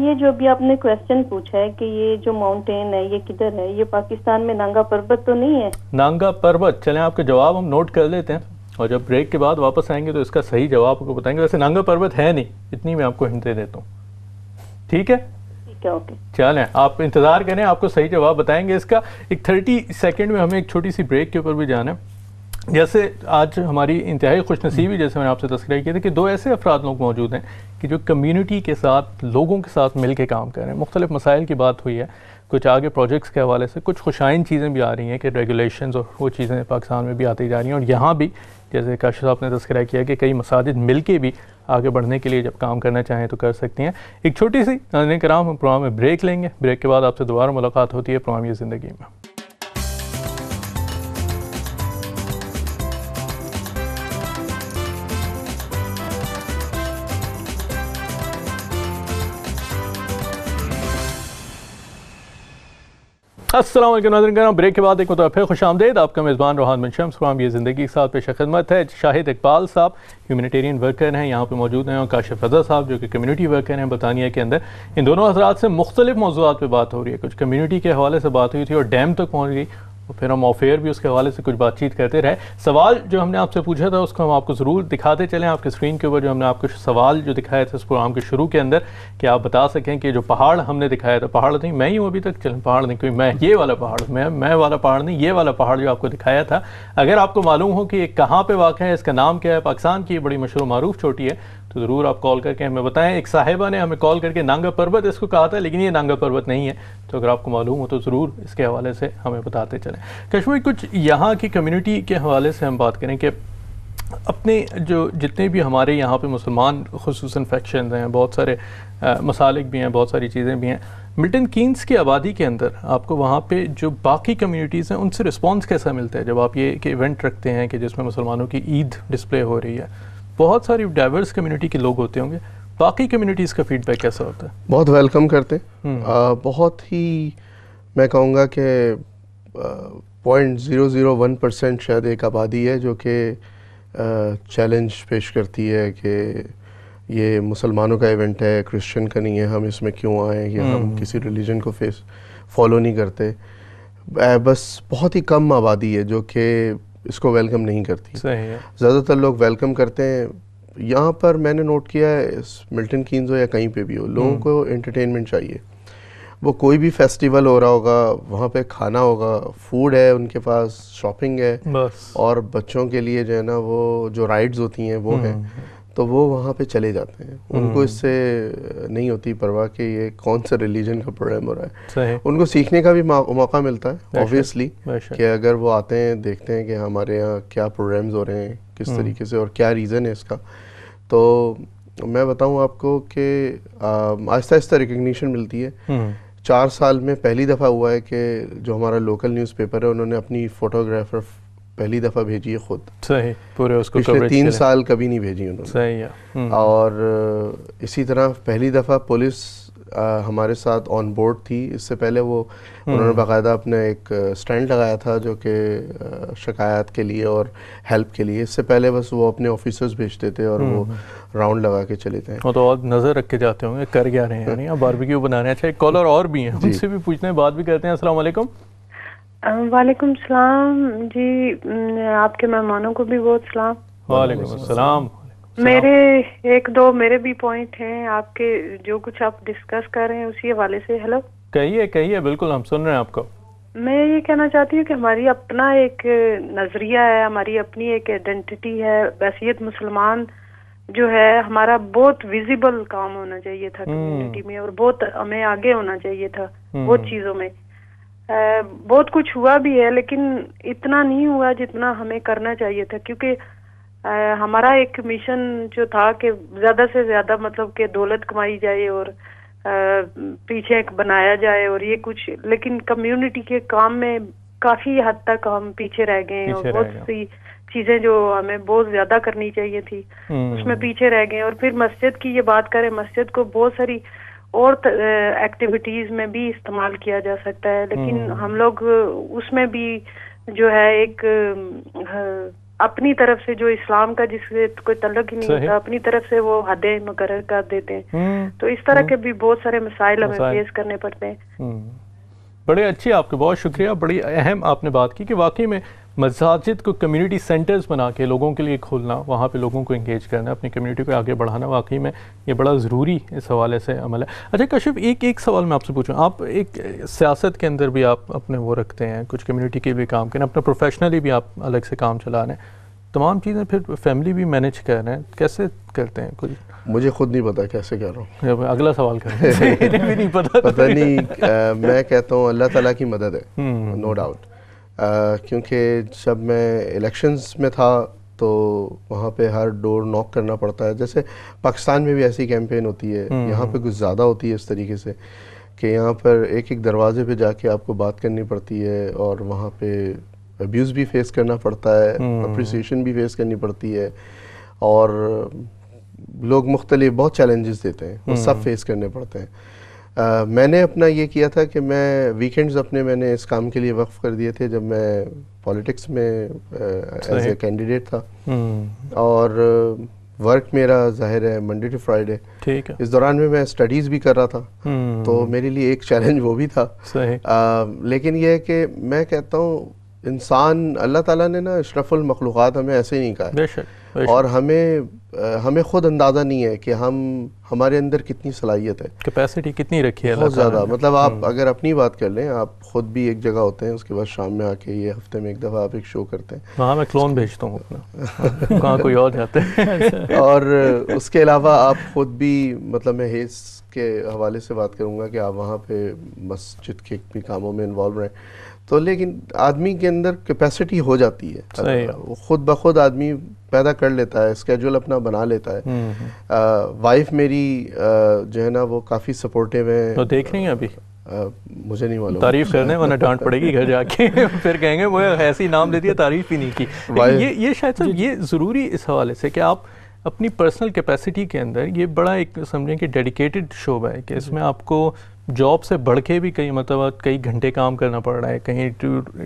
یہ جو ابھی آپ نے کوشچن پوچھا ہے کہ یہ جو ماؤنٹین ہے یہ کدھر ہے؟ یہ پاکستان میں نانگا پربت تو نہیں ہے؟ نانگا پربت چلیں آپ کے جواب ہم نوٹ کر لیتے ہیں اور جب بریک کے بعد واپس آئیں گے تو اس کا صحیح جواب آپ کو بتائیں گے۔ ویسے نانگا پروت ہے نہیں اتنی میں آپ کو ہنٹ دے دیتا ہوں۔ ٹھیک ہے؟ چلیں آپ انتظار کریں آپ کو صحیح جواب بتائیں گے اس کا۔ ایک تھرٹی سیکنڈ میں ہمیں ایک چھوٹی سی بریک کے اوپر بھی جانا ہے۔ جیسے آج ہماری انتہائی خوش نصیبی جیسے میں نے آپ سے تذکرہ کیا تھا کہ دو ایسے افراد لوگ موجود ہیں کہ جو کمیونٹی کے ساتھ لوگوں کے ساتھ مل کے کام کر رہے ہیں۔ مختلف مسائل کی بات ہوئی ہے کچھ آگے پروجیکٹس کے حوالے سے کچھ خوشائن چیزیں بھی آ رہی ہیں کہ ریگولیشنز اور وہ چیزیں پاکستان میں بھی آتی جا رہی ہیں۔ اور یہاں بھی جیسے کاشف صاحب نے تذکرہ کیا کہ کئی مساجد مل کے بھی آگے بڑھنے کے لیے جب کام کرنا چاہیں تو کر سکتی ہیں۔ ایک چھوٹی سی ناظرین کرام ہم پروگرام میں بریک لیں گے۔ بریک کے بعد آپ سے دوبارہ ملاقات ہوتی ہے پروگرام یہ زندگی میں۔ السلام علیکم ناظرین کرام بریک کے بعد ایک مطلب پھر خوش آمدید۔ آپ کا میزبان روحان بن شمس پروگرام یہ زندگی کے ساتھ پیش خدمت ہے۔ شاہد اقبال صاحب ہیومینیٹیرین ورکر ہیں، یہاں پہ موجود ہیں۔ اور کاشف رضا صاحب، جو کہ کمیونٹی ورکر ہیں، برطانیہ کے اندر۔ ان دونوں حضرات سے مختلف موضوعات پہ بات ہو رہی ہے۔ کچھ کمیونٹی کے حوالے سے بات ہوئی تھی اور ڈیم تک پہنچ گئی۔ پھر ہم آفیئر بھی اس کے حوالے سے کچھ بات چیت کرتے رہے۔ سوال جو ہم نے آپ سے پوچھا تھا، اس کو ہم آپ کو ضرور دکھاتے چلیں۔ آپ کے اسکرین کے اوپر جو ہم نے آپ کو سوال جو دکھایا تھا اس پروگرام کے شروع کے اندر، کہ آپ بتا سکیں کہ جو پہاڑ ہم نے دکھایا تھا، پہاڑ نہیں، میں ہی ہوں ابھی تک۔ چلیں، پہاڑ نہیں، کوئی میں، یہ والا پہاڑ، میں میں والا پہاڑ نہیں، یہ والا پہاڑ جو آپ کو دکھایا تھا۔ اگر آپ کو معلوم ہو کہ یہ کہاں پہ واقع ہے، اس کا نام کیا ہے، پاکستان کی یہ بڑی مشہور و معروف چوٹی ہے تو ضرور آپ کال کر کے ہمیں بتائیں۔ ایک صاحبہ نے ہمیں کال کر کے نانگا پروت اس کو کہا تھا، لیکن یہ نانگا پروت نہیں ہے۔ تو اگر آپ کو معلوم ہو تو ضرور اس کے حوالے سے ہمیں بتاتے چلیں۔ کشمیر، کچھ یہاں کی کمیونٹی کے حوالے سے ہم بات کریں کہ اپنے جو جتنے بھی ہمارے یہاں پہ مسلمان خصوصاً فیکشنز ہیں، بہت سارے مسالک بھی ہیں، بہت ساری چیزیں بھی ہیں۔ ملٹن کینس کی آبادی کے اندر آپ کو وہاں پہ جو باقی کمیونٹیز ہیں، ان سے رسپانس کیسا ملتا ہے؟ جب آپ یہ کہ ایونٹ رکھتے ہیں کہ جس میں مسلمانوں کی عید ڈسپلے ہو رہی ہے۔ بہت ساری ڈائیورس کمیونٹی کے لوگ ہوتے ہوں گے۔ باقی کمیونٹیز کا فیڈ بیک کیسا ہوتا ہے؟ بہت ویلکم کرتے۔ بہت ہی میں کہوں گا کہ point zero zero one percent شاید ایک آبادی ہے جو کہ چیلنج پیش کرتی ہے کہ یہ مسلمانوں کا ایونٹ ہے کرسچن کا نہیں ہے ہم اس میں کیوں آئیں یا ہم کسی ریلیجن کو فیس فالو نہیں کرتے۔ بس بہت ہی کم آبادی ہے جو کہ اس کو ویلکم نہیں کرتی۔ زیادہ تر لوگ ویلکم کرتے ہیں۔ یہاں پر میں نے نوٹ کیا ہے ملٹن کینز ہو یا کہیں پہ بھی ہو لوگوں کو انٹرٹینمنٹ چاہیے۔ وہ کوئی بھی فیسٹیول ہو رہا ہوگا وہاں پہ کھانا ہوگا فوڈ ہے ان کے پاس شاپنگ ہے۔ اور بچوں کے لیے جو ہے نا وہ جو رائڈز ہوتی ہیں وہ ہیں۔ تو وہ وہاں پہ چلے جاتے ہیں۔ ان کو اس سے نہیں ہوتی پرواہ کہ یہ کون سا ریلیجن کا پروگرام ہو رہا ہے۔ ان کو سیکھنے کا بھی موقع ملتا ہے آبویسلی کہ اگر وہ آتے ہیں دیکھتے ہیں کہ ہمارے یہاں کیا پروگرامز ہو رہے ہیں کس طریقے سے اور کیا ریزن ہے اس کا۔ تو میں بتاؤں آپ کو کہ آہستہ آہستہ ریکگنیشن ملتی ہے۔ چار سال میں پہلی دفعہ ہوا ہے کہ جو ہمارا لوکل نیوز پیپر ہے انہوں نے اپنی فوٹوگرافر پہلی دفعہ بھیجی ہے خود۔ صحیح پورے اس کو پچھلے تین سال کبھی نہیں بھیجی انہوں نے۔ صحیح ہے۔ اور اسی طرح پہلی دفعہ پولیس ہمارے ساتھ آن بورڈ تھی۔ اس سے پہلے وہ انہوں نے باقاعدہ اپنے ایک سٹینڈ لگایا تھا جو کہ شکایات کے لیے اور ہیلپ کے لیے۔ اس سے پہلے بس وہ اپنے آفیسرز بھیجتے تھے اور وہ راؤنڈ لگا کے چلے تھے۔ وہ تو اور نظر رکھ کے جاتے ہوں گے کر کیا رہے ہیں؟ باربیکیو بنانے اچھا ایک کالر اور بھی ہیں۔ ان سے بھی پوچھتے ہیں بات بھی کرتے ہیں۔ السلام علیکم۔ وعلیکم السلام۔ جی آپ کے مہمانوں کو بھی بہت سلام۔ وعلیکم السلام۔ میرے ایک دو میرے بھی پوائنٹ ہیں۔ آپ کے جو کچھ آپ ڈسکس کر رہے ہیں اسی حوالے سے۔ ہیلو کہیے کہیے بالکل ہم سن رہے ہیں آپ کو۔ میں یہ کہنا چاہتی ہوں کہ ہماری اپنا ایک نظریہ ہے ہماری اپنی ایک آئیڈینٹی ہے۔ بحثیت مسلمان جو ہے ہمارا بہت ویزیبل کام ہونا چاہیے تھا کمیونٹی میں اور بہت ہمیں آگے ہونا چاہیے تھا۔ بہت چیزوں میں۔ بہت کچھ ہوا بھی ہے لیکن اتنا نہیں ہوا جتنا ہمیں کرنا چاہیے تھا کیونکہ ہمارا ایک مشن جو تھا کہ زیادہ سے زیادہ مطلب کہ دولت کمائی جائے اور پیچھے بنایا جائے اور یہ کچھ لیکن کمیونٹی کے کام میں کافی حد تک ہم پیچھے رہ گئے ہیں اور بہت سی چیزیں جو ہمیں بہت زیادہ کرنی چاہیے تھی اس میں پیچھے رہ گئے اور پھر مسجد کی یہ بات کریں مسجد کو بہت ساری اور ایکٹیویٹیز میں بھی استعمال کیا جا سکتا ہے۔ لیکن ہم لوگ اس میں بھی جو ہے ایک اپنی طرف سے جو اسلام کا جس سے کوئی تعلق ہی نہیں ہوتا اپنی طرف سے وہ حدیں مقرر کر دیتے ہیں۔ تو اس طرح کے بھی بہت سارے مسائل ہمیں فیس کرنے پڑتے ہیں۔ بڑے اچھی آپ کے بہت شکریہ۔ بڑی اہم آپ نے بات کی کہ واقعی میں مساجد کو کمیونٹی سینٹرز بنا کے لوگوں کے لیے کھولنا وہاں پہ لوگوں کو انگیج کرنا اپنی کمیونٹی کو آگے بڑھانا واقعی میں یہ بڑا ضروری اس حوالے سے عمل ہے۔ اچھا کشف ایک ایک سوال میں آپ سے پوچھوں۔ آپ ایک سیاست کے اندر بھی آپ اپنے وہ رکھتے ہیں کچھ کمیونٹی کے بھی کام کریں اپنا پروفیشنلی بھی آپ الگ سے کام چلا رہے ہیں تمام چیزیں پھر فیملی بھی مینیج کر رہے ہیں کیسے کرتے ہیں؟ کچھ مجھے خود نہیں پتا کیسے کر رہا ہوں۔ اگلا سوال کر پتہ۔ نہیں میں کہتا ہوں اللہ تعالیٰ کی مدد ہے نو ڈاؤٹ کیونکہ جب میں الیکشنز میں تھا تو وہاں پہ ہر ڈور نوک کرنا پڑتا ہے۔ جیسے پاکستان میں بھی ایسی کیمپین ہوتی ہے یہاں پہ کچھ زیادہ ہوتی ہے اس طریقے سے کہ یہاں پر ایک ایک دروازے پہ جا کے آپ کو بات کرنی پڑتی ہے اور وہاں پہ ابیوز بھی فیس کرنا پڑتا ہے اپریسیشن بھی فیس کرنی پڑتی ہے اور لوگ مختلف بہت چیلنجز دیتے ہیں وہ سب فیس کرنے پڑتے ہیں۔ میں نے اپنا یہ کیا تھا کہ میں ویکینڈز اپنے میں نے اس کام کے لیے وقف کر دیے تھے جب میں پالیٹکس میں ایز اے کینڈیڈیٹ تھا۔ اور ورک میرا ظاہر ہے منڈے ٹو فرائیڈے اس دوران میں میں اسٹڈیز بھی کر رہا تھا۔ تو میرے لیے ایک چیلنج وہ بھی تھا۔ لیکن یہ ہے کہ میں کہتا ہوں انسان اللہ تعالیٰ نے نا اشرف المخلوقات ہمیں ایسے نہیں کہا اور ہمیں ہمیں خود اندازہ نہیں ہے کہ ہم ہمارے اندر کتنی صلاحیت ہے۔ کیپیسٹی کتنی رکھی ہے بہت زیادہ۔ مطلب آپ اگر اپنی بات کر لیں آپ خود بھی ایک جگہ ہوتے ہیں اس کے بعد شام میں آ کے یہ ہفتے میں ایک دفعہ آپ ایک شو کرتے ہیں۔ وہاں میں کلون بھیجتا ہوں اپنا۔ کہاں کوئی اور جاتے ہیں۔ اور اس کے علاوہ آپ خود بھی مطلب میں ہیس کے حوالے سے بات کروں گا کہ آپ وہاں پہ مسجد کے بھی کاموں میں انوالو رہیں۔ تو لیکن آدمی کے اندر کیپیسٹی ہو جاتی ہے۔ خود بخود آدمی پیدا کر لیتا ہے اسکیجول اپنا بنا لیتا ہے۔ وائف میری جو ہے نا وہ کافی سپورٹیو ہے تو دیکھ رہی ہیں ابھی؟ مجھے نہیں معلوم۔ تعریف کرنے ورنہ ڈانٹ پڑے گی گھر جا کے۔ پھر کہیں گے وہ ایسی نام دے دیا تعریف ہی نہیں کی۔ یہ یہ شاید صاحب یہ ضروری اس حوالے سے کہ آپ اپنی پرسنل کیپیسٹی کے اندر یہ بڑا ایک سمجھیں کہ ڈیڈیکیٹڈ شعبہ ہے کہ اس میں آپ کو جاب سے بڑھ کے بھی کئی مطلب کئی گھنٹے کام کرنا پڑ رہا ہے کہیں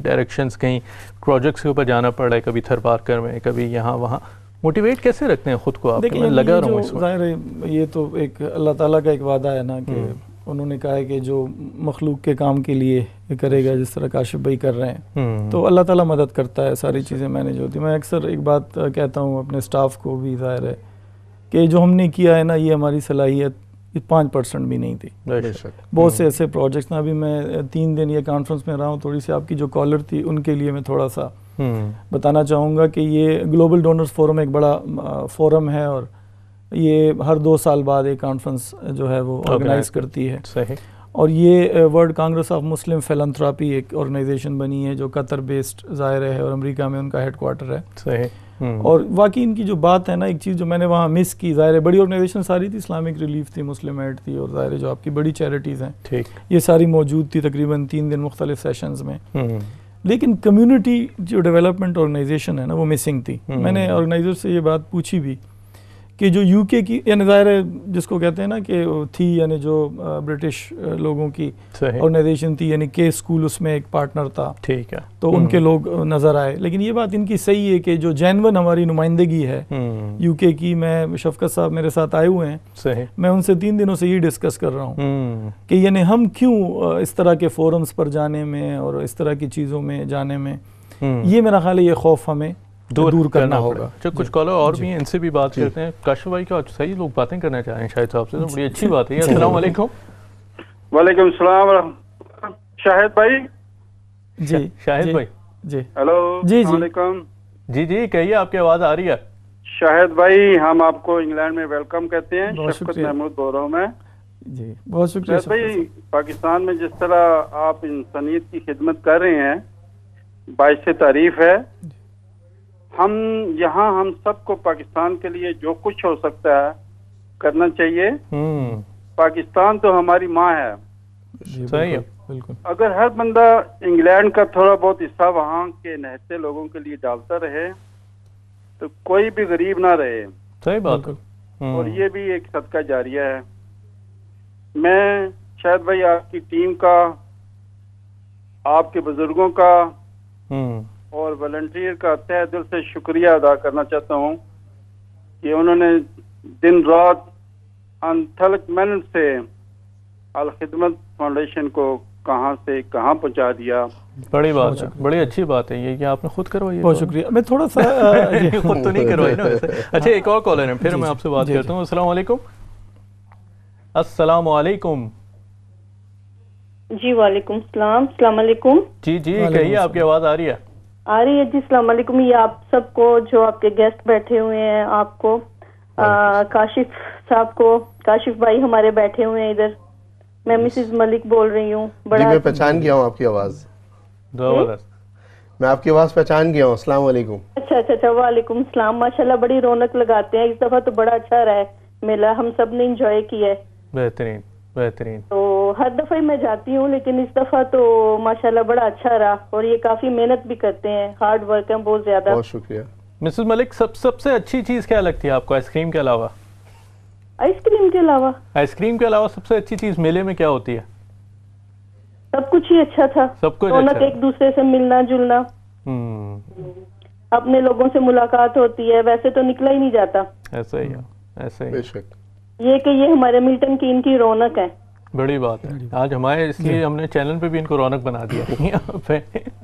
ڈائریکشنز کہیں پروجیکٹس کے اوپر جانا پڑ رہا ہے کبھی تھر پارکر میں کبھی یہاں وہاں۔ موٹیویٹ کیسے رکھتے ہیں خود کو آپ؟ لگا رہا ہوں ظاہر ہے یہ تو ایک اللہ تعالیٰ کا ایک وعدہ ہے نا کہ انہوں نے کہا ہے کہ جو مخلوق کے کام کے لیے کرے گا جس طرح کاشف بھائی کر رہے ہیں تو اللہ تعالیٰ مدد کرتا ہے ساری چیزیں میں نے جو ہوتی۔ میں اکثر ایک بات کہتا ہوں اپنے سٹاف کو بھی ظاہر ہے کہ جو ہم نے کیا ہے نا یہ ہماری صلاحیت یہ پانچ پرسنٹ بھی نہیں تھی۔ بہت سے ایسے پروجیکٹس ابھی میں تین دن یہ کانفرنس میں رہا ہوں تھوڑی سی آپ کی جو کالر تھی ان کے لیے میں تھوڑا سا بتانا چاہوں گا کہ یہ گلوبل ڈونرز فورم ایک بڑا فورم ہے اور یہ ہر دو سال بعد ایک کانفرنس جو ہے وہ آرگنائز کرتی ہے۔ اور یہ world congress of Muslim philanthropy ایک آرگنائزیشن بنی ہے جو قطر بیسڈ ظاہر ہے اور امریکہ میں ان کا ہیڈ کوارٹر ہے اور واقعی ان کی جو بات ہے نا ایک چیز جو میں نے وہاں مس کی ظاہر ہے بڑی آرگنائزیشن ساری تھی اسلامک ریلیف تھی مسلم ایڈ تھی اور ظاہر ہے جو آپ کی بڑی چیریٹیز ہیں۔ یہ ساری موجود تھی تقریباً تین دن مختلف سیشنز میں۔ لیکن کمیونٹی جو ڈیولپمنٹ آرگنائزیشن ہے نا وہ مسنگ تھی۔ میں نے آرگنائزر سے یہ بات پوچھی بھی۔ کہ جو یو کے کی یعنی ظاہر ہے جس کو کہتے ہیں نا کہ تھی یعنی جو برٹش لوگوں کی آرگنائزیشن تھی یعنی کے اسکول اس میں ایک پارٹنر تھا۔ ٹھیک ہے۔ تو ان کے لوگ نظر آئے۔ لیکن یہ بات ان کی صحیح ہے کہ جو جینون ہماری نمائندگی ہے یو کے کی میں شفقت صاحب میرے ساتھ آئے ہوئے ہیں۔ میں ان سے تین دنوں سے یہ ڈسکس کر رہا ہوں کہ یعنی ہم کیوں اس طرح کے فورمز پر جانے میں اور اس طرح کی چیزوں میں جانے میں یہ میرا خیال ہے یہ خوف ہمیں دور کرنا ہوگا۔ جو کچھ کالر اور بھی ہیں ان سے بھی بات جی۔ کرتے ہیں۔ کاشف بھائی کا صحیح لوگ باتیں کرنا چاہ رہے ہیں شاہد صاحب سے تو بڑی اچھی بات ہے۔ السلام علیکم۔ وعلیکم السلام۔ شاہد بھائی؟ جی۔ شاہد بھائی۔ جی۔ ہلو جی جی۔ علیکم۔ جی جی کہیے آپ کی آواز آ رہی ہے۔ شاہد بھائی ہم آپ کو انگلینڈ میں ویلکم کہتے ہیں۔ شفقت محمود بول رہا ہوں میں۔ جی بہت شکریہ بھائی پاکستان میں جس طرح آپ انسانیت کی خدمت کر رہے ہیں باعث تعریف ہے۔ ہم یہاں ہم سب کو پاکستان کے لیے جو کچھ ہو سکتا ہے کرنا چاہیے۔ پاکستان تو ہماری ماں ہے۔ جی، اگر ہر بندہ انگلینڈ کا تھوڑا بہت حصہ وہاں کے نہتے لوگوں کے لیے ڈالتا رہے تو کوئی بھی غریب نہ رہے۔ صحیح بات۔ اور یہ بھی ایک صدقہ جاریہ ہے۔ میں شاید بھائی آپ کی ٹیم کا آپ کے بزرگوں کا اور والنٹیئر کا تہ دل سے شکریہ ادا کرنا چاہتا ہوں کہ انہوں نے دن رات انتھلک محنت سے الخدمت فاؤنڈیشن کو کہاں سے کہاں پہنچا دیا۔ بڑی بات ہے بڑی اچھی بات ہے یہ کہ آپ نے خود کروائی بہت شکریہ۔ میں تھوڑا سا خود تو نہیں کروائی نا اچھا ایک اور کالر ہے پھر میں آپ سے بات کرتا ہوں۔ السلام علیکم۔ السلام علیکم۔ جی وعلیکم السلام۔ السلام علیکم۔ جی جی کہیے آپ کی آواز آ رہی ہے؟ آ رہی ہے جی السلام علیکم۔ یہ آپ سب کو جو آپ کے گیسٹ بیٹھے ہوئے ہیں آپ کو کاشف صاحب کو کاشف بھائی ہمارے بیٹھے ہوئے ہیں ادھر۔ میں مسز ملک بول رہی ہوں بڑا میں پہچان گیا ہوں آپ کی آواز۔ میں آپ کی آواز پہچان گیا ہوں۔ السلام علیکم۔ اچھا اچھا اچھا وعلیکم السلام۔ ماشاءاللہ بڑی رونق لگاتے ہیں۔ اس دفعہ تو بڑا اچھا رہا ہے میلہ ہم سب نے انجوائے کیا ہے۔ بہترین۔ بہترین۔ تو ہر دفعہ ہی میں جاتی ہوں لیکن اس دفعہ تو ماشاءاللہ بڑا اچھا رہا اور یہ کافی محنت بھی کرتے ہیں ہارڈ ورک ہیں بہت زیادہ۔ بہت شکریہ۔ مسز ملک سب سب سے اچھی چیز کیا لگتی ہے آپ کو؟ آئس کریم کے علاوہ۔ آئس کریم کے علاوہ؟ آئس کریم کے علاوہ سب سے اچھی چیز میلے میں کیا ہوتی ہے؟ سب کچھ ہی اچھا تھا۔ سب کچھ اچھا۔ ایک دوسرے سے ملنا جلنا۔ اپنے لوگوں سے ملاقات ہوتی ہے ویسے تو نکلا ہی نہیں جاتا۔ ایسا ہی ایسا ہی یہ کہ یہ ہمارے ملٹن کی ان کی رونق ہے۔ بڑی بات ہے۔ آج ہمارے اس لیے ہم نے چینل پہ بھی ان کو رونق بنا دیا۔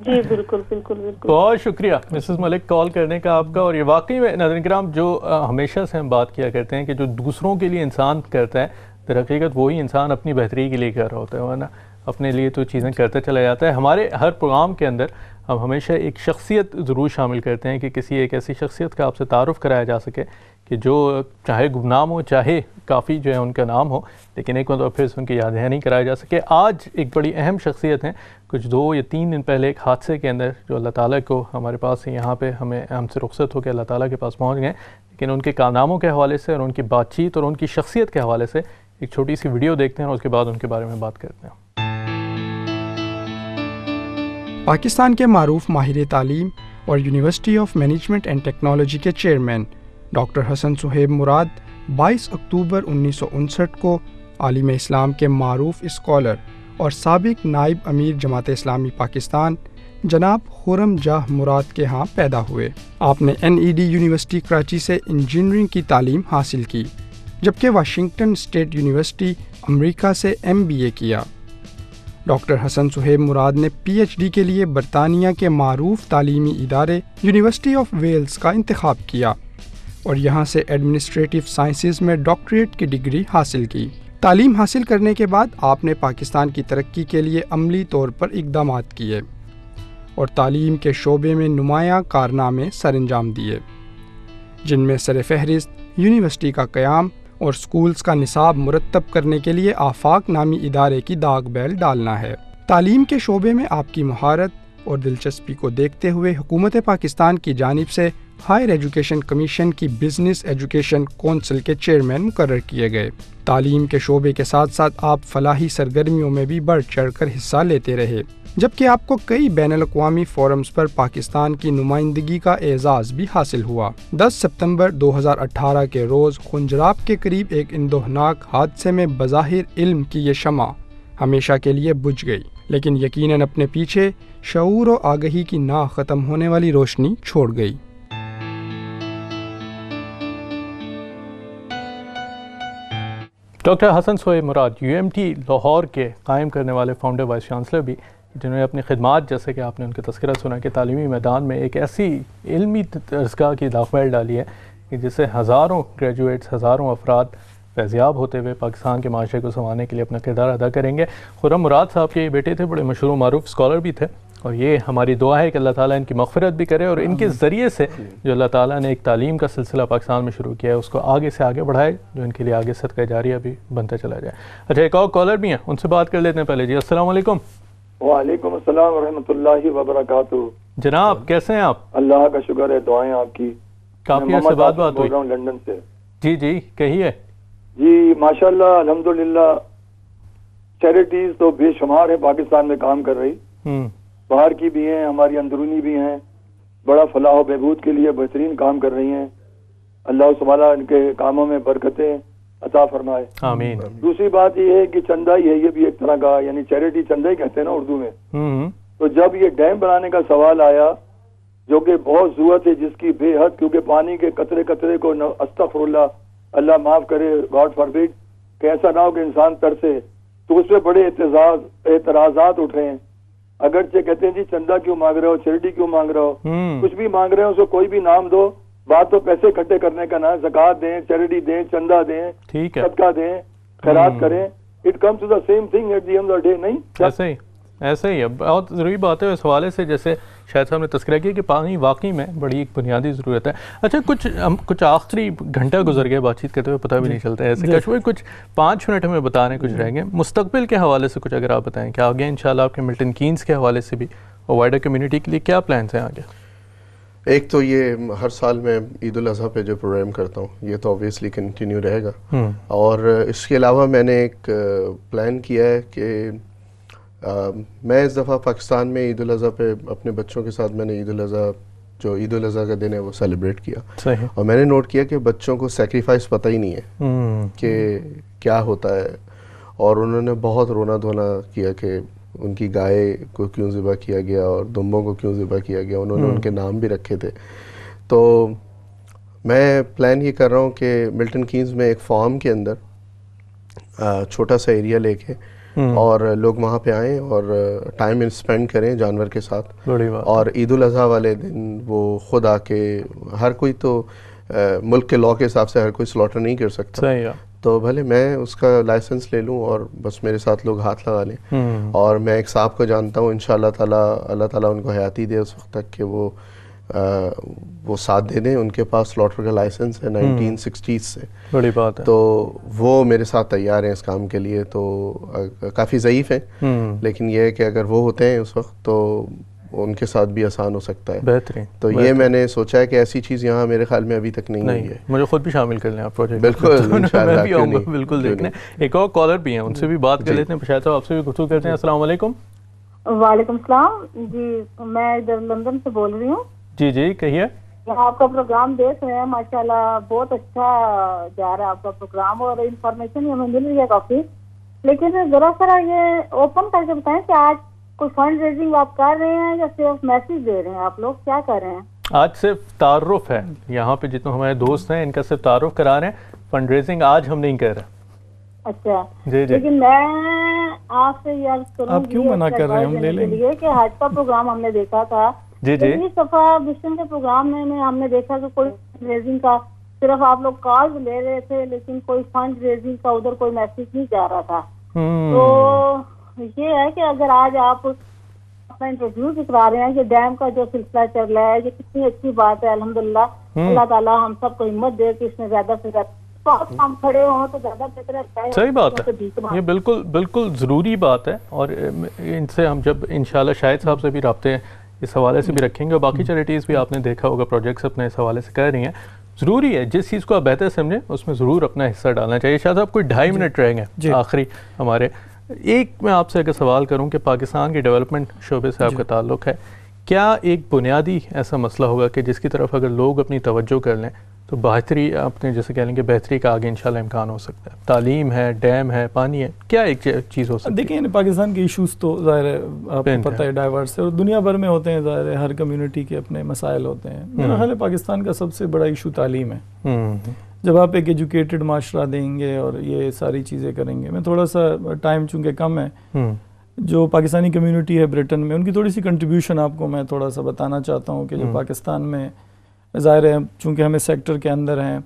جی۔ بالکل بالکل بالکل۔ بہت شکریہ۔ مسز ملک کال کرنے کا آپ کا۔ اور یہ واقعی میں نظر کرام جو ہمیشہ سے ہم بات کیا کرتے ہیں کہ جو دوسروں کے لیے انسان کرتا ہے در حقیقت وہی انسان اپنی بہتری کے لیے کر رہا ہوتا ہے ورنہ اپنے لیے تو چیزیں کرتا چلا جاتا ہے۔ ہمارے ہر پروگرام کے اندر ہم ہمیشہ ایک شخصیت ضرور شامل کرتے ہیں کہ کسی ایک ایسی شخصیت کا آپ سے تعارف کرایا جا سکے کہ جو چاہے گمنام ہو، چاہے کافی جو ہے ان کا نام ہو، لیکن ایک مرتبہ پھر سے ان کی یادیں نہیں کرایا جا سکے آج ایک بڑی اہم شخصیت ہیں۔ کچھ دو یا تین دن پہلے ایک حادثے کے اندر جو اللہ تعالیٰ کو ہمارے پاس یہاں پہ ہمیں ہم سے رخصت ہو کے اللہ تعالیٰ کے پاس پہنچ گئے۔ لیکن ان کے کارناموں کے حوالے سے اور ان کی بات چیت اور ان کی شخصیت کے حوالے سے ایک چھوٹی سی ویڈیو دیکھتے ہیں اور اس کے بعد ان کے بارے میں بات کرتے ہیں۔ پاکستان کے معروف ماہر تعلیم اور university of management and technology کے چیئرمین ڈاکٹر حسن صہیب مراد بائیس اکتوبر انیس سو انسٹھ کو عالم اسلام کے معروف اسکالر اور سابق نائب امیر جماعت اسلامی پاکستان جناب خورم جاہ مراد کے ہاں پیدا ہوئے۔ آپ نے N E D university Karachi سے انجینئرنگ کی تعلیم حاصل کی، جبکہ واشنگٹن اسٹیٹ یونیورسٹی امریکہ سے ایم بی اے کیا۔ ڈاکٹر حسن صہیب مراد نے پی ایچ ڈی کے لیے برطانیہ کے معروف تعلیمی ادارے یونیورسٹی آف ویلز کا انتخاب کیا۔ اور یہاں سے ایڈمنسٹریٹو سائنسز میں ڈاکٹریٹ کی ڈگری حاصل کی۔ تعلیم حاصل کرنے کے بعد آپ نے پاکستان کی ترقی کے لیے عملی طور پر اقدامات کیے اور تعلیم کے شعبے میں نمایاں کارنامے سر انجام دیے، جن میں سر فہرست، یونیورسٹی کا قیام اور سکولز کا نصاب مرتب کرنے کے لیے آفاق نامی ادارے کی داغ بیل ڈالنا ہے۔ تعلیم کے شعبے میں آپ کی مہارت اور دلچسپی کو دیکھتے ہوئے حکومت پاکستان کی جانب سے ہائر ایجوکیشن کمیشن کی بزنس ایجوکیشن کونسل کے چیئرمین مقرر کیے گئے۔ تعلیم کے شعبے کے ساتھ ساتھ آپ فلاحی سرگرمیوں میں بھی بڑھ چڑھ کر حصہ لیتے رہے۔ جبکہ آپ کو کئی بین الاقوامی فورمز پر پاکستان کی نمائندگی کا اعزاز بھی حاصل ہوا۔ دس ستمبر دو ہزار اٹھارہ کے روز خنجراب کے قریب ایک اندوہناک حادثے میں بظاہر علم کی یہ شمع ہمیشہ کے لیے بجھ گئی، لیکن یقیناً اپنے پیچھے شعور و آگہی کی نا ختم ہونے والی روشنی چھوڑ گئی۔ ڈاکٹر حسن سوئے Murad U M T Lahore کے قائم کرنے والے فاؤنڈر وائس چانسلر بھی، جنہوں نے اپنی خدمات، جیسے کہ آپ نے ان کا تذکرہ سنا کہ تعلیمی میدان میں ایک ایسی علمی ترزگاہ کی داخل ڈالی ہے کہ جس سے ہزاروں گریجویٹس ہزاروں افراد فیضیاب ہوتے ہوئے پاکستان کے معاشرے کو سنبھالنے کے لیے اپنا کردار ادا کریں گے۔ خرم مراد صاحب کے بیٹے تھے، بڑے مشہور و معروف اسکالر بھی تھے۔ اور یہ ہماری دعا ہے کہ اللہ تعالیٰ ان کی مغفرت بھی کرے اور ان کے ذریعے سے جو اللہ تعالیٰ نے ایک تعلیم کا سلسلہ پاکستان میں شروع کیا ہے اس کو آگے سے آگے بڑھائے جو ان کے لیے آگے صدقہ جاریہ بھی بنتا چلا جائے۔ اچھا ایک اور کالر بھی ہیں ان سے بات کر لیتے ہیں پہلے۔ جی السلام علیکم۔ وعلیکم السلام ورحمۃ اللہ وبرکاتہ۔ جناب کیسے ہیں آپ؟ اللہ کا شکر ہے دعائیں آپ کی۔ کافی عرصے بعد بات ہوئی۔ لنڈن سے۔ جی جی کہیے۔ جی ماشاء اللہ الحمد للہ چیریٹیز تو بے شمار ہے پاکستان میں کام کر رہی۔ باہر کی بھی ہیں ہماری اندرونی بھی ہیں۔ بڑا فلاح و بہبود کے لیے بہترین کام کر رہی ہیں۔ اللہ سبالہ ان کے کاموں میں برکتیں عطا فرمائے۔ آمین۔ دوسری بات یہ ہے کہ چندہ ہی ہے یہ بھی ایک طرح کا یعنی چیریٹی چندہ ہی کہتے ہیں نا اردو میں۔ تو جب یہ ڈیم بنانے کا سوال آیا جو کہ بہت ضرورت ہے جس کی بے حد کیونکہ پانی کے قطرے قطرے کو استغفر اللہ اللہ معاف کرے گاڈ فار کہ ایسا نہ ہو کہ انسان تر سے تو اس پہ بڑے اعتراض اعتراضات اٹھ رہے ہیں۔ اگرچہ کہتے ہیں جی چندہ کیوں مانگ رہے ہو چیریٹی کیوں مانگ رہے ہو؟ کچھ بھی مانگ رہے ہو اس کو کوئی بھی نام دو۔ بات تو پیسے اکٹھے کرنے کا نا زکات دیں چیریٹی دیں چندہ دیں صدقہ دیں خیرات کریں۔ It comes to the same thing at the end day نہیں؟ ایسے ہی ہے۔ بہت ضروری بات ہے اس حوالے سے جیسے شاید صاحب نے تذکرہ کیا کہ پانی واقعی میں بڑی ایک بنیادی ضرورت ہے۔ اچھا کچھ کچھ آخری گھنٹہ گزر گیا بات چیت کرتے ہوئے پتہ بھی نہیں چلتا ہے۔ ایسے کشمیر کچھ پانچ منٹ ہمیں بتا رہے ہیں کچھ رہیں گے۔ مستقبل کے حوالے سے کچھ اگر آپ بتائیں کہ آگے انشاءاللہ آپ کے ملٹن کینز کے حوالے سے بھی اور وائڈر کمیونٹی کے لیے کیا پلانس ہیں آگے؟ ایک تو یہ ہر سال میں عید الاضحیٰ پہ جو پروگرام کرتا ہوں یہ تو آبویسلی کنٹینیو رہے گا۔ اور اس کے علاوہ میں نے ایک پلان کیا ہے کہ میں اس دفعہ پاکستان میں عید الاضحیٰ پہ اپنے بچوں کے ساتھ میں نے عید الاضحیٰ جو عید الاضحیٰ کا دن ہے وہ سیلیبریٹ کیا۔ اور میں نے نوٹ کیا کہ بچوں کو سیکریفائس پتہ ہی نہیں ہے کہ کیا ہوتا ہے۔ اور انہوں نے بہت رونا دھونا کیا کہ ان کی گائے کو کیوں ذبح کیا گیا اور دمبوں کو کیوں ذبح کیا گیا انہوں نے ان کے نام بھی رکھے تھے۔ تو میں پلان یہ کر رہا ہوں کہ ملٹن کینز میں ایک فارم کے اندر چھوٹا سا ایریا لے کے اور لوگ وہاں پہ آئیں اور ٹائم اسپینڈ کریں جانور کے ساتھ۔ اور عید الاضحیٰ والے دن وہ خود آ کے ہر کوئی تو ملک کے لاء کے حساب سے ہر کوئی سلاٹر نہیں کر سکتا۔ تو بھلے میں اس کا لائسنس لے لوں اور بس میرے ساتھ لوگ ہاتھ لگا لیں۔ اور میں ایک صاحب کو جانتا ہوں انشاءاللہ تعالیٰ اللہ تعالیٰ ان کو حیاتی دے اس وقت تک کہ وہ وہ ساتھ دے دیں ان کے پاس سلاٹر کا لائسنس ہے نائنٹین سکسٹیز سے۔ بڑی بات ہے۔ تو وہ میرے ساتھ تیار ہیں اس کام کے لیے تو کافی ضعیف ہیں۔ لیکن یہ ہے کہ اگر وہ ہوتے ہیں اس وقت تو ان کے ساتھ بھی آسان ہو سکتا ہے۔ بہترین۔ تو یہ میں نے سوچا ہے کہ ایسی چیز یہاں میرے خیال میں ابھی تک نہیں ہوئی ہے۔ مجھے خود بھی شامل کر لیں آپ پروجیکٹ بالکل بالکل دیکھنے۔ ایک اور کالر بھی ہیں ان سے بھی بات کر لیتے ہیں شاید صاحب آپ سے بھی گفتگو کرتے ہیں۔ السلام علیکم۔ وعلیکم السلام۔ جی میں ادھر لندن سے بول رہی ہوں۔ جی جی کہیے۔ آپ کا پروگرام دیکھ رہے ہیں ماشاءاللہ بہت اچھا جا رہا ہے آپ کا پروگرام اور انفارمیشن ہمیں مل رہی ہے کافی۔ لیکن ذرا سرا یہ اوپن کر کے بتائیں کہ آج کوئی فنڈ ریزنگ آپ کر رہے ہیں یا صرف میسج دے رہے ہیں آپ لوگ؟ کیا کر رہے ہیں؟ آج صرف تعارف ہے۔ یہاں پہ جتنے ہمارے دوست ہیں ان کا صرف تعارف کرا رہے ہیں۔ فنڈ ریزنگ آج ہم نہیں کر رہے۔ اچھا۔ جی جی۔ لیکن میں آپ سے یہ عرض کروں آپ کیوں منع کر رہے ہیں؟ ہم لے لیں گے۔ کہ حج کا پروگرام ہم نے دیکھا تھا۔ جی جی۔ دفعہ مشن کے پروگرام میں ہم نے دیکھا کہ کوئی ریزنگ کا صرف آپ لوگ کال لے رہے تھے لیکن کوئی فنڈ ریزنگ کا ادھر کوئی میسج نہیں جا رہا تھا۔ تو یہ ہے کہ اگر آج آپ اپنا انٹرویو دکھا رہے ہیں کہ ڈیم کا جو سلسلہ چل رہا ہے یہ کتنی اچھی بات ہے الحمد للہ اللہ تعالیٰ ہم سب کو ہمت دے کہ اس میں زیادہ سے زیادہ صحیح بات ہے۔ یہ بالکل بالکل ضروری بات ہے اور ان سے ہم جب انشاءاللہ شاہد صاحب سے بھی رابطے اس حوالے سے بھی رکھیں گے اور باقی چیریٹیز بھی آپ نے دیکھا ہوگا پروجیکٹس اپنے اس حوالے سے کہہ رہی ہیں۔ ضروری ہے جس چیز کو آپ بہتر سمجھیں اس میں ضرور اپنا حصہ ڈالنا چاہیے۔ شاید آپ کوئی ڈھائی منٹ رہیں گے آخری ہمارے۔ ایک میں آپ سے اگر سوال کروں کہ پاکستان کی ڈیولپمنٹ شعبے سے آپ کا تعلق ہے کیا ایک بنیادی ایسا مسئلہ ہوگا کہ جس کی طرف اگر لوگ اپنی توجہ کر لیں تو بہتری آپ نے جیسے کہہ لیں کہ بہتری کا آگے انشاءاللہ امکان ہو سکتا ہے۔ تعلیم ہے ڈیم ہے پانی ہے کیا ایک چیز ہو سکتی ہے؟ دیکھیں یعنی پاکستان کے ایشوز تو ظاہر ہے آپ کو پتہ ہے ڈائیورس ہے اور دنیا بھر میں ہوتے ہیں ظاہر ہے ہر کمیونٹی کے اپنے مسائل ہوتے ہیں۔ میرا خیال ہے پاکستان کا سب سے بڑا ایشو تعلیم ہے۔ جب آپ ایک ایجوکیٹڈ معاشرہ دیں گے اور یہ ساری چیزیں کریں گے میں تھوڑا سا ٹائم چونکہ کم ہے جو پاکستانی کمیونٹی ہے برٹن میں ان کی تھوڑی سی کنٹریبیوشن آپ کو میں تھوڑا سا بتانا چاہتا ہوں کہ جو پاکستان میں ظاہر ہے چونکہ ہمیں سیکٹر کے اندر ہیں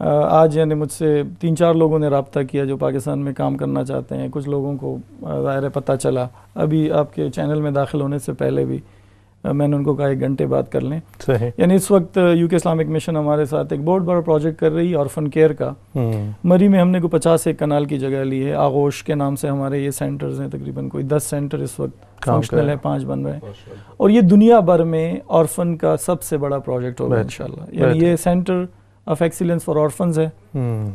آج یعنی مجھ سے تین چار لوگوں نے رابطہ کیا جو پاکستان میں کام کرنا چاہتے ہیں، کچھ لوگوں کو ظاہر ہے پتہ چلا۔ ابھی آپ کے چینل میں داخل ہونے سے پہلے بھی میں نے ان کو کہا ایک گھنٹے بات کر لیں۔ صحیح۔ یعنی اس وقت یو کے اسلامک مشن ہمارے ساتھ ایک بہت بڑا پروجیکٹ کر رہی ہے آرفن کیئر کا مری میں ہم نے کوئی پچاس ایک کنال کی جگہ لی ہے۔ آغوش کے نام سے ہمارے یہ سینٹرز ہیں تقریباً کوئی دس سینٹر اس وقت فنکشنل ہے پانچ بن رہے ہیں۔ اور یہ دنیا بھر میں آرفن کا سب سے بڑا پروجیکٹ ہوگا انشاءاللہ۔ یعنی یہ centre of excellence for orphans ہے۔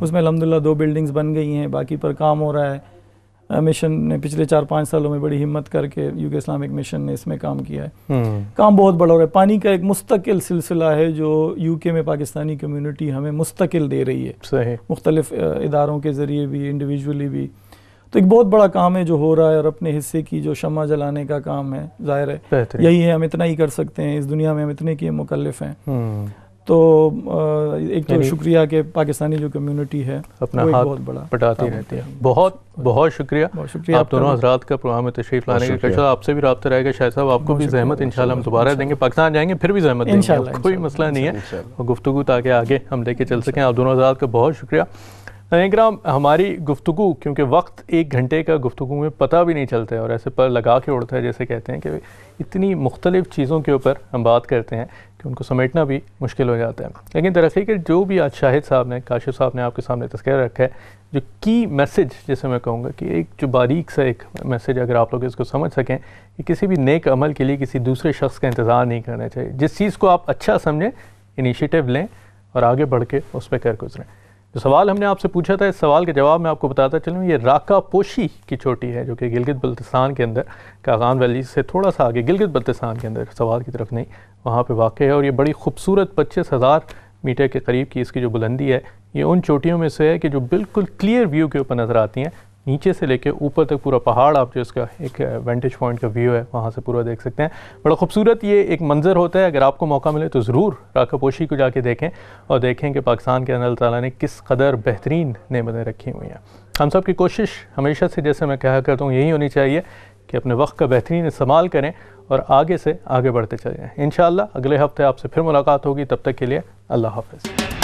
اس میں الحمدللہ دو بلڈنگز بن گئی ہیں باقی پر کام ہو رہا ہے۔ مشن نے پچھلے چار پانچ سالوں میں بڑی ہمت کر کے یو کے اسلامک مشن نے اس میں کام کیا ہے۔ کام بہت بڑا ہو رہا ہے۔ پانی کا ایک مستقل سلسلہ ہے جو یو کے میں پاکستانی کمیونٹی ہمیں مستقل دے رہی ہے۔ صحیح۔ مختلف اداروں کے ذریعے بھی انڈیویجولی بھی۔ تو ایک بہت بڑا کام ہے جو ہو رہا ہے اور اپنے حصے کی جو شمع جلانے کا کام ہے ظاہر ہے۔ یہی ہے ہم اتنا ہی کر سکتے ہیں۔ اس دنیا میں ہم اتنے کی مکلف ہیں۔ تو ایک تو یعنی شکریہ کہ پاکستانی جو کمیونٹی ہے اپنا ہاتھ بہت بڑا پٹاتی رہتی ہے۔ بہت بہت شکریہ۔ شکریہ آپ دونوں حضرات کا پروگرام میں تشریف لانے کا کشا آپ سے بھی رابطہ رہے گا شاید صاحب آپ کو بھی زحمت انشاءاللہ ہم دوبارہ دیں گے پاکستان جائیں گے پھر بھی زحمت دیں گے۔ کوئی مسئلہ نہیں ہے۔ گفتگو تاکہ آگے ہم لے کے چل سکیں۔ آپ دونوں حضرات کا بہت شکریہ۔ اکرام ہماری گفتگو، کیونکہ وقت ایک گھنٹے کا گفتگو میں پتہ بھی نہیں چلتا ہے اور ایسے پر لگا کے اڑتا ہے، جیسے کہتے ہیں کہ اتنی مختلف چیزوں کے اوپر ہم بات کرتے ہیں کہ ان کو سمیٹنا بھی مشکل ہو جاتا ہے۔ لیکن ترقی کے جو بھی آج شاہد صاحب نے، کاشف صاحب نے آپ کے سامنے تذکرہ رکھا ہے، جو کی میسج، جیسے میں کہوں گا کہ ایک جو باریک سا ایک میسج اگر آپ لوگ اس کو سمجھ سکیں کہ کسی بھی نیک عمل کے لیے کسی دوسرے شخص کا انتظار نہیں کرنا چاہیے۔ جس چیز کو آپ اچھا سمجھیں انیشیٹو لیں اور آگے بڑھ کے اس پہ کر گزریں۔ جو سوال ہم نے آپ سے پوچھا تھا، اس سوال کے جواب میں آپ کو بتاتا چلوں، یہ راکا پوشی کی چوٹی ہے جو کہ گلگت بلتستان کے اندر، کاغان ویلی سے تھوڑا سا آگے گلگت بلتستان کے اندر سوال کی طرف نہیں، وہاں پہ واقع ہے اور یہ بڑی خوبصورت پچیس ہزار میٹر کے قریب کی اس کی جو بلندی ہے، یہ ان چوٹیوں میں سے ہے کہ جو بالکل کلیئر ویو کے اوپر نظر آتی ہیں۔ نیچے سے لے کے اوپر تک پورا پہاڑ، آپ جو اس کا ایک وینٹیج پوائنٹ کا ویو ہے، وہاں سے پورا دیکھ سکتے ہیں۔ بڑا خوبصورت یہ ایک منظر ہوتا ہے۔ اگر آپ کو موقع ملے تو ضرور راکھا پوشی کو جا کے دیکھیں اور دیکھیں کہ پاکستان کے اللہ تعالیٰ نے کس قدر بہترین نعمتیں رکھی ہوئی ہیں۔ ہم سب کی کوشش ہمیشہ سے، جیسے میں کہا کرتا ہوں، یہی ہونی چاہیے کہ اپنے وقت کا بہترین استعمال کریں اور آگے سے آگے بڑھتے چلیں۔ انشاءاللہ اگلے ہفتے آپ سے پھر ملاقات ہوگی۔ تب تک کے لیے اللہ حافظ۔